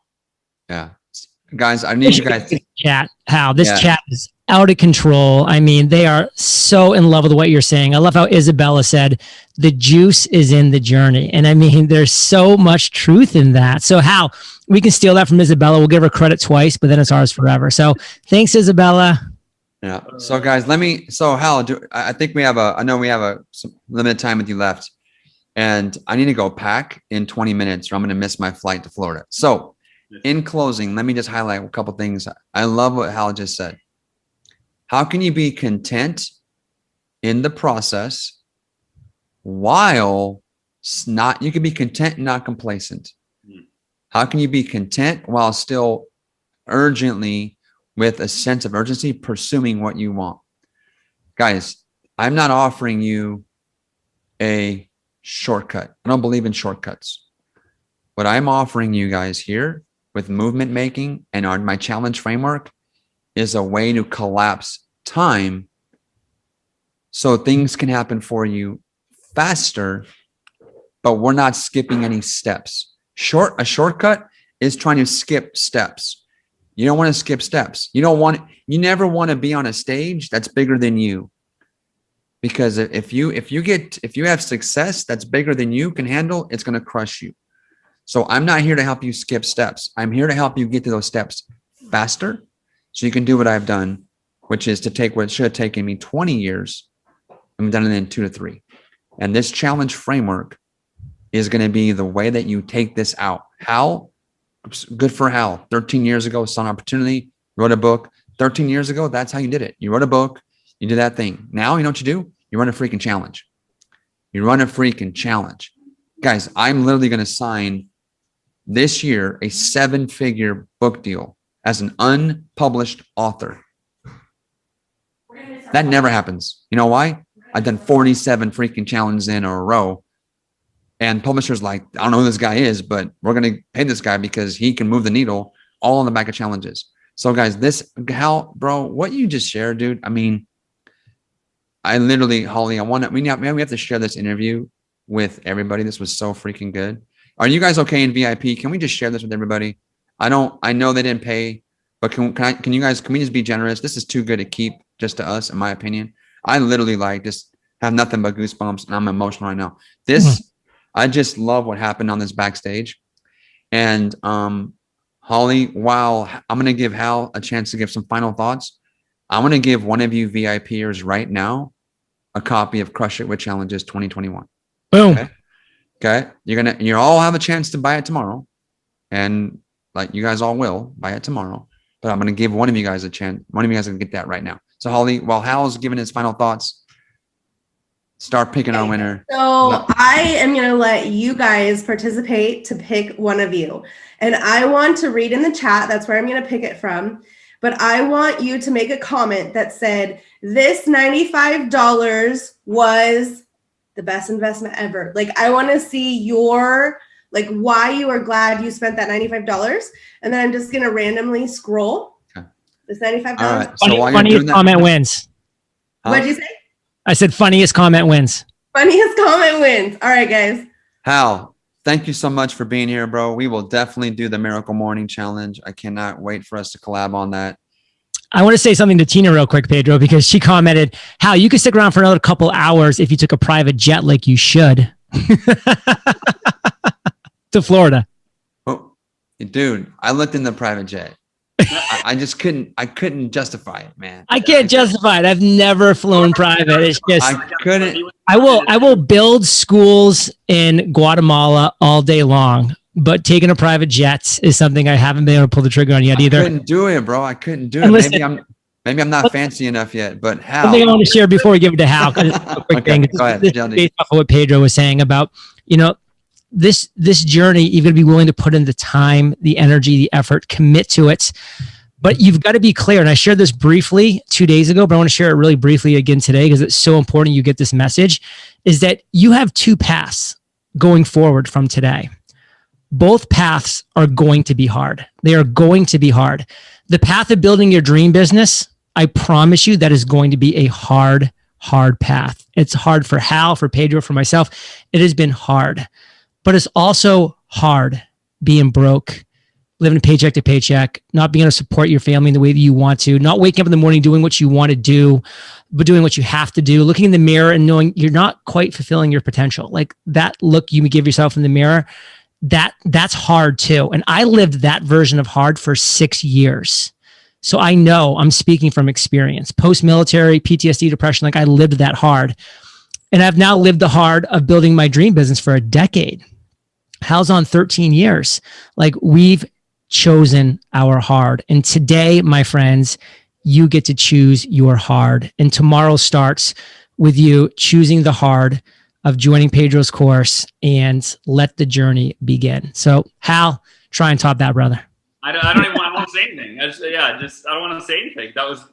Yeah. Guys, I need you guys.
chat how this
Yeah.
chat is out of control i mean they are so in love with what you're saying i love how isabella said the juice is in the journey and i mean there's so much truth in that so how we can steal that from isabella we'll give her credit twice but then it's ours forever so thanks isabella
Yeah. So guys, let me. So Hal, do I think we have a. I know we have a some limited time with you left, and I need to go pack in 20 minutes, or I'm going to miss my flight to Florida. So, in closing, let me just highlight a couple things. I love what Hal just said. How can you be content in the process while not? You can be content and not complacent.
Mm.
How can you be content while still urgently with a sense of urgency pursuing what you want. Guys, I'm not offering you a shortcut. I don't believe in shortcuts. What I'm offering you guys here with movement making and our my challenge framework is a way to collapse time so things can happen for you faster, but we're not skipping any steps. Short a shortcut is trying to skip steps. You don't want to skip steps. You don't want you never want to be on a stage that's bigger than you. Because if if you if you get if you have success that's bigger than you can handle, it's going to crush you. So I'm not here to help you skip steps. I'm here to help you get to those steps faster so you can do what I've done, which is to take what should have taken me 20 years and done it in 2 to 3. And this challenge framework is going to be the way that you take this out. How good for Hal. 13 years ago, saw an opportunity, wrote a book. 13 years ago, that's how you did it. You wrote a book, you did that thing. Now, you know what you do? You run a freaking challenge. You run a freaking challenge. Guys, I'm literally going to sign this year a seven figure book deal as an unpublished author. That never happens. You know why? I've done 47 freaking challenges in a row. And publishers like, I don't know who this guy is, but we're gonna pay this guy because he can move the needle all on the back of challenges. So guys, this Hal, bro, what you just shared, dude. I mean, I literally, Holly, I want to. We have, we have to share this interview with everybody. This was so freaking good. Are you guys okay in VIP? Can we just share this with everybody? I don't. I know they didn't pay, but can can, I, can you guys? Can we just be generous? This is too good to keep just to us, in my opinion. I literally like just have nothing but goosebumps, and I'm emotional right now. This, mm-hmm. I just love what happened on this backstage, and um, Holly, while I'm gonna give Hal a chance to give some final thoughts, I'm gonna give one of you VIPers right now a copy of Crush It with Challenges 2021.
Boom.
Okay. Okay. You're gonna you all have a chance to buy it tomorrow. And like you guys all will buy it tomorrow. But I'm gonna give one of you guys a chance. One of you guys can get that right now. So Holly, while Hal's giving his final thoughts, start picking our winner.
So no. I am going to let you guys participate to pick one of you. And I want to read in the chat. That's where I'm going to pick it from. But I want you to make a comment that said, This $95 was the best investment ever. Like, I want to see your, like, why you are glad you spent that $95. And then I'm just going to randomly scroll okay. this $95. All right.
So Funny, funniest comment wins.
Huh? What'd you say?
I said funniest comment wins.
Funniest comment wins. All right, guys.
Hal, thank you so much for being here, bro. We will definitely do the Miracle Morning Challenge. I cannot wait for us to collab on that.
I want to say something to Tina real quick, Pedro, because she commented, how you could stick around for another couple hours if you took a private jet like you should to Florida.
Oh, dude, I looked in the private jet. I, I, just couldn't. I couldn't justify it, man.
I can't justify it. I've never flown private. It's just
I couldn't.
I will. I will build schools in Guatemala all day long, but taking a private jet is something I haven't been able to pull the trigger on yet either.
I couldn't do it, bro. I couldn't do it. Listen, maybe I'm. Maybe I'm not fancy enough yet, but how?
Something I want to share before we give it to Hal. quick okay, thing. Go ahead, based off of what Pedro was saying about, you know, this this journey you've got to be willing to put in the time the energy the effort commit to it but you've got to be clear and i shared this briefly two days ago but i want to share it really briefly again today because it's so important you get this message is that you have two paths going forward from today both paths are going to be hard. They are going to be hard. The path of building your dream business i promise you that is going to be a hard hard path. It's hard for hal for pedro for myself. It has been hard but it's also hard being broke, living paycheck to paycheck, not being able to support your family in the way that you want to, not waking up in the morning doing what you want to do, but doing what you have to do, looking in the mirror and knowing you're not quite fulfilling your potential. Like that look you give yourself in the mirror, that that's hard too. And I lived that version of hard for 6 years. So I know I'm speaking from experience. Post military, PTSD, depression, like I lived that hard. And I've now lived the hard of building my dream business for a decade. Hal's on 13 years. Like we've chosen our hard. And today, my friends, you get to choose your hard. And tomorrow starts with you choosing the hard of joining Pedro's course and let the journey begin. So, Hal, try and top that, brother.
I don't, I don't even want to say anything. I just, yeah, just I don't want to say anything. That was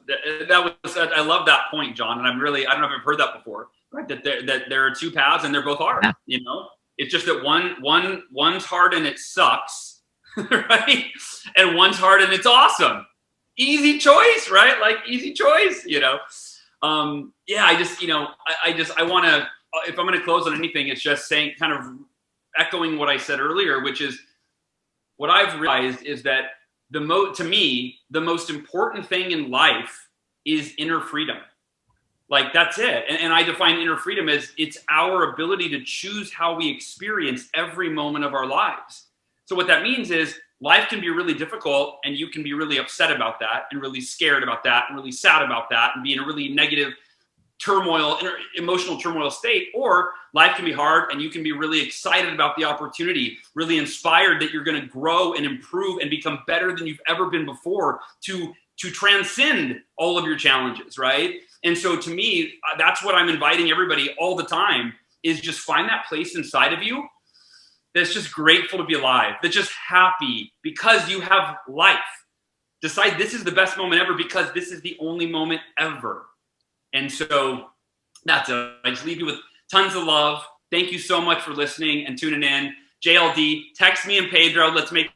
that was I love that point, John. And I'm really I don't know if I've heard that before. Right, that there that there are two paths and they're both hard. Yeah. You know, it's just that one one one's hard and it sucks, right? And one's hard and it's awesome. Easy choice, right? Like easy choice, you know. Um, yeah, I just you know I, I just I want to Uh, if I'm going to close on anything, it's just saying kind of echoing what I said earlier, which is what I've realized is that the mo to me the most important thing in life is inner freedom like that's it. And, and, I define inner freedom as it's our ability to choose how we experience every moment of our lives. So what that means is life can be really difficult and you can be really upset about that and really scared about that and really sad about that and be in a really negative turmoil, emotional turmoil state, or life can be hard and you can be really excited about the opportunity, really inspired that you're going to grow and improve and become better than you've ever been before to to transcend all of your challenges, right? And so to me, uh, that's what I'm inviting everybody all the time is just find that place inside of you that's just grateful to be alive, that's just happy because you have life. Decide this is the best moment ever because this is the only moment ever. And so that's it. I just leave you with tons of love. Thank you so much for listening and tuning in. JLD, text me and Pedro. Let's make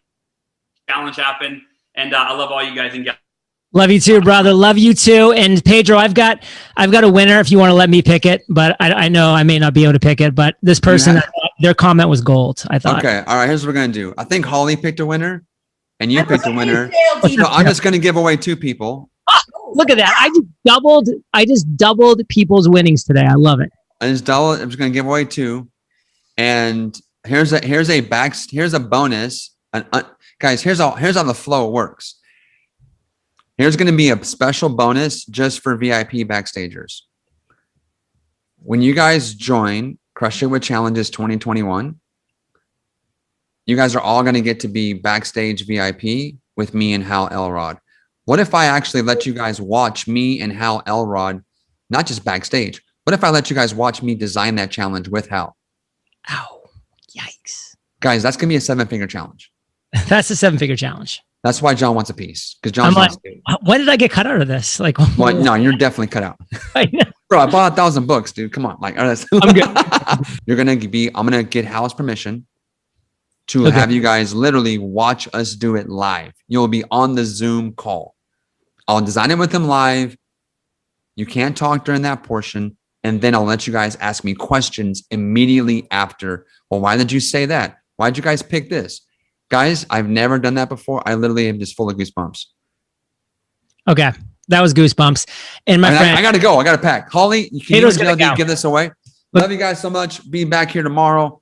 challenge happen. And uh, I love all you guys and gals.
Love you too, brother. Love you too. And Pedro, I've got I've got a winner if you want to let me pick it, but I, I know I may not be able to pick it. But this person,
have-
I thought their comment was gold. I thought.
Okay. All right. Here's what we're gonna do. I think Holly picked a winner, and you
I
picked a winner. So I'm just gonna give away two people.
Look at that! I just doubled. I just doubled people's winnings today. I love it.
I just double. I'm just gonna give away two, and here's a here's a back here's a bonus. An, uh, guys, here's how here's how the flow works. Here's gonna be a special bonus just for VIP backstagers. When you guys join Crush It with Challenges 2021, you guys are all gonna get to be backstage VIP with me and Hal Elrod. What if I actually let you guys watch me and Hal Elrod, not just backstage? What if I let you guys watch me design that challenge with Hal?
Ow! Yikes!
Guys, that's gonna be a seven-finger challenge.
That's a seven-figure challenge.
That's why John wants a piece because John to.
When did I get cut out of this? Like,
Well, no, you're definitely cut out,
I
bro. I bought a thousand books, dude. Come on, like,
I'm good.
you're gonna be. I'm gonna get Hal's permission to
Okay.
have you guys literally watch us do it live. You'll be on the Zoom call. I'll design it with him live. You can't talk during that portion, and then I'll let you guys ask me questions immediately after. Well, why did you say that? Why did you guys pick this? Guys, I've never done that before. I literally am just full of goosebumps.
Okay, that was goosebumps. And my
And I-
friend,
I, gotta go. I gotta pack. Holly, can you and
gonna go.
give this away? Love you guys so much. Be back here tomorrow.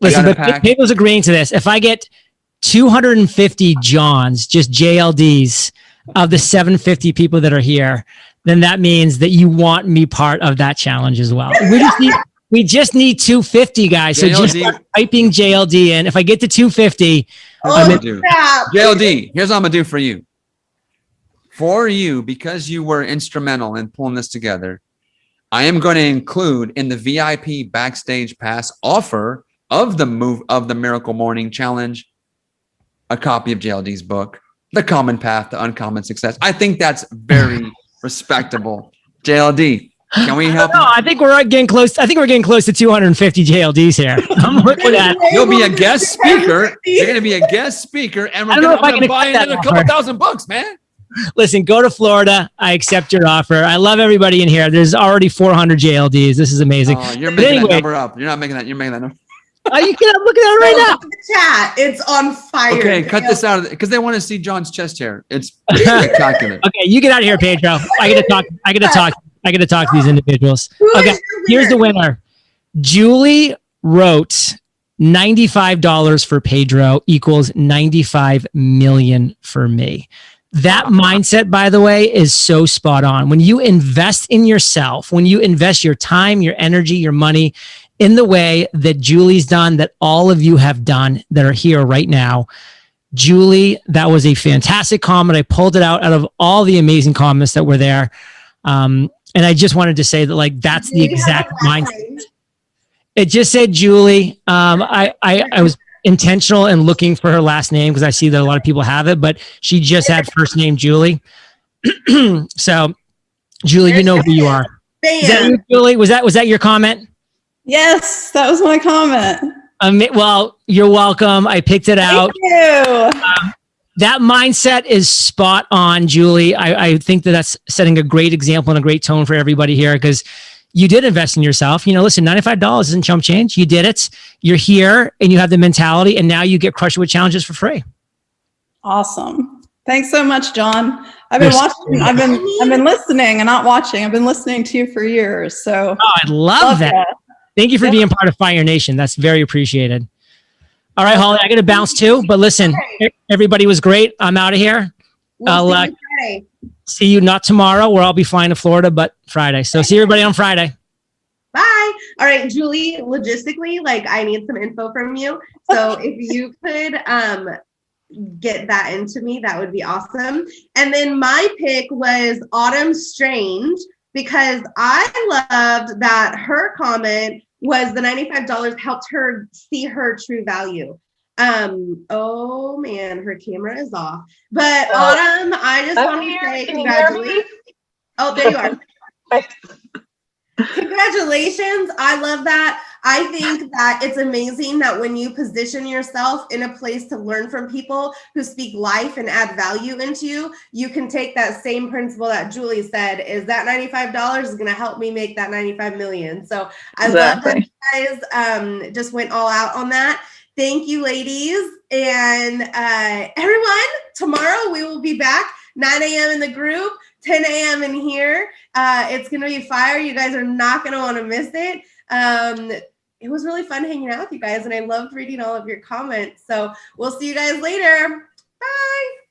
Listen, but
pack.
Agreeing to this. If I get 250 Johns, just JLDs of the 750 people that are here, then that means that you want me part of that challenge as well. We just need, we just need 250 guys. So just start typing JLD in. If I get to 250,
I'm
Oh,
gonna do. JLD, here's what I'm gonna do for you. For you, because you were instrumental in pulling this together, I am going to include in the VIP backstage pass offer of the move of the Miracle Morning Challenge a copy of JLD's book, The Common Path to Uncommon Success. I think that's very respectable. JLD, can we help you?
no, I think we're getting close. I think we're getting close to 250 JLDs here. I'm looking at.
You'll be a guest speaker. You're going to be a guest speaker, and we're going to
can
buy
accept that
another couple
offer.
thousand bucks, man.
Listen, go to Florida. I accept your offer. I love everybody in here. There's already 400 JLDs. This is amazing.
Oh, you're
But
making
anyway-
that number up. You're not making that. You're making that number.
Oh, you can look at it right now.
Look the chat. It's on fire.
Okay, cut this out of because they want to see John's chest hair. It's spectacular.
Okay, you get out of here, Pedro. I gotta talk. I gotta talk. I gotta talk to these individuals.
Who is
Okay, here's the winner. Julie wrote $95 for Pedro equals 95 million for me. That mindset, by the way, is so spot on. When you invest in yourself, when you invest your time, your energy, your money in the way that Julie's done, that all of you have done that are here right now, Julie, that was a fantastic comment. I pulled it out out of all the amazing comments that were there. Um, and I just wanted to say that, like, that's the
Do you have
exact mindset. It just said Julie. Um, I, I, I was intentional in looking for her last name because I see that a lot of people have it, but she just had first name Julie. so, Julie, you know who you are. Is that you, Julie? Was that was that your comment?
Yes, that was my comment.
Um, well, you're welcome. I picked it out.
Thank you.
that mindset is spot on, Julie. I, I think that that's setting a great example and a great tone for everybody here because you did invest in yourself. You know, listen, $95 isn't chump change. You did it. You're here and you have the mentality, and now you get Crush It with Challenges for free.
Awesome. Thanks so much, John. I've been
You're so
watching. I've been I've been listening and not watching. I've been listening to you for years. So
Oh, I love,
love
that.
that.
Thank you for
Yeah.
being part of Fire Nation. That's very appreciated. All right, Holly, I got to bounce too, but listen, everybody was great. I'm out of here.
We'll
I'll,
see
uh,
you
See you not tomorrow, where I'll be flying to Florida, but Friday. So see everybody on Friday.
Bye. All right, Julie, logistically, like I need some info from you. So if you could um get that into me, that would be awesome. And then my pick was Autumn Strange because I loved that her comment was the $95 helped her see her true value. Um, oh man, her camera is off. But
Uh,
Autumn, I just want to say
Can you hear me?
congratulations. Oh, there you are. Congratulations. I love that. I think that it's amazing that when you position yourself in a place to learn from people who speak life and add value into you, you can take that same principle that Julie said is that $95 is going to help me make that 95 million. So I love that you guys um, just went all out on that. Thank you, ladies. And uh, everyone, tomorrow we will be back 9 a.m. in the group, 10 a.m. in here. Uh, it's going to be fire. You guys are not going to want to miss it. Um, it was really fun hanging out with you guys, and I loved reading all of your comments. So we'll see you guys later. Bye.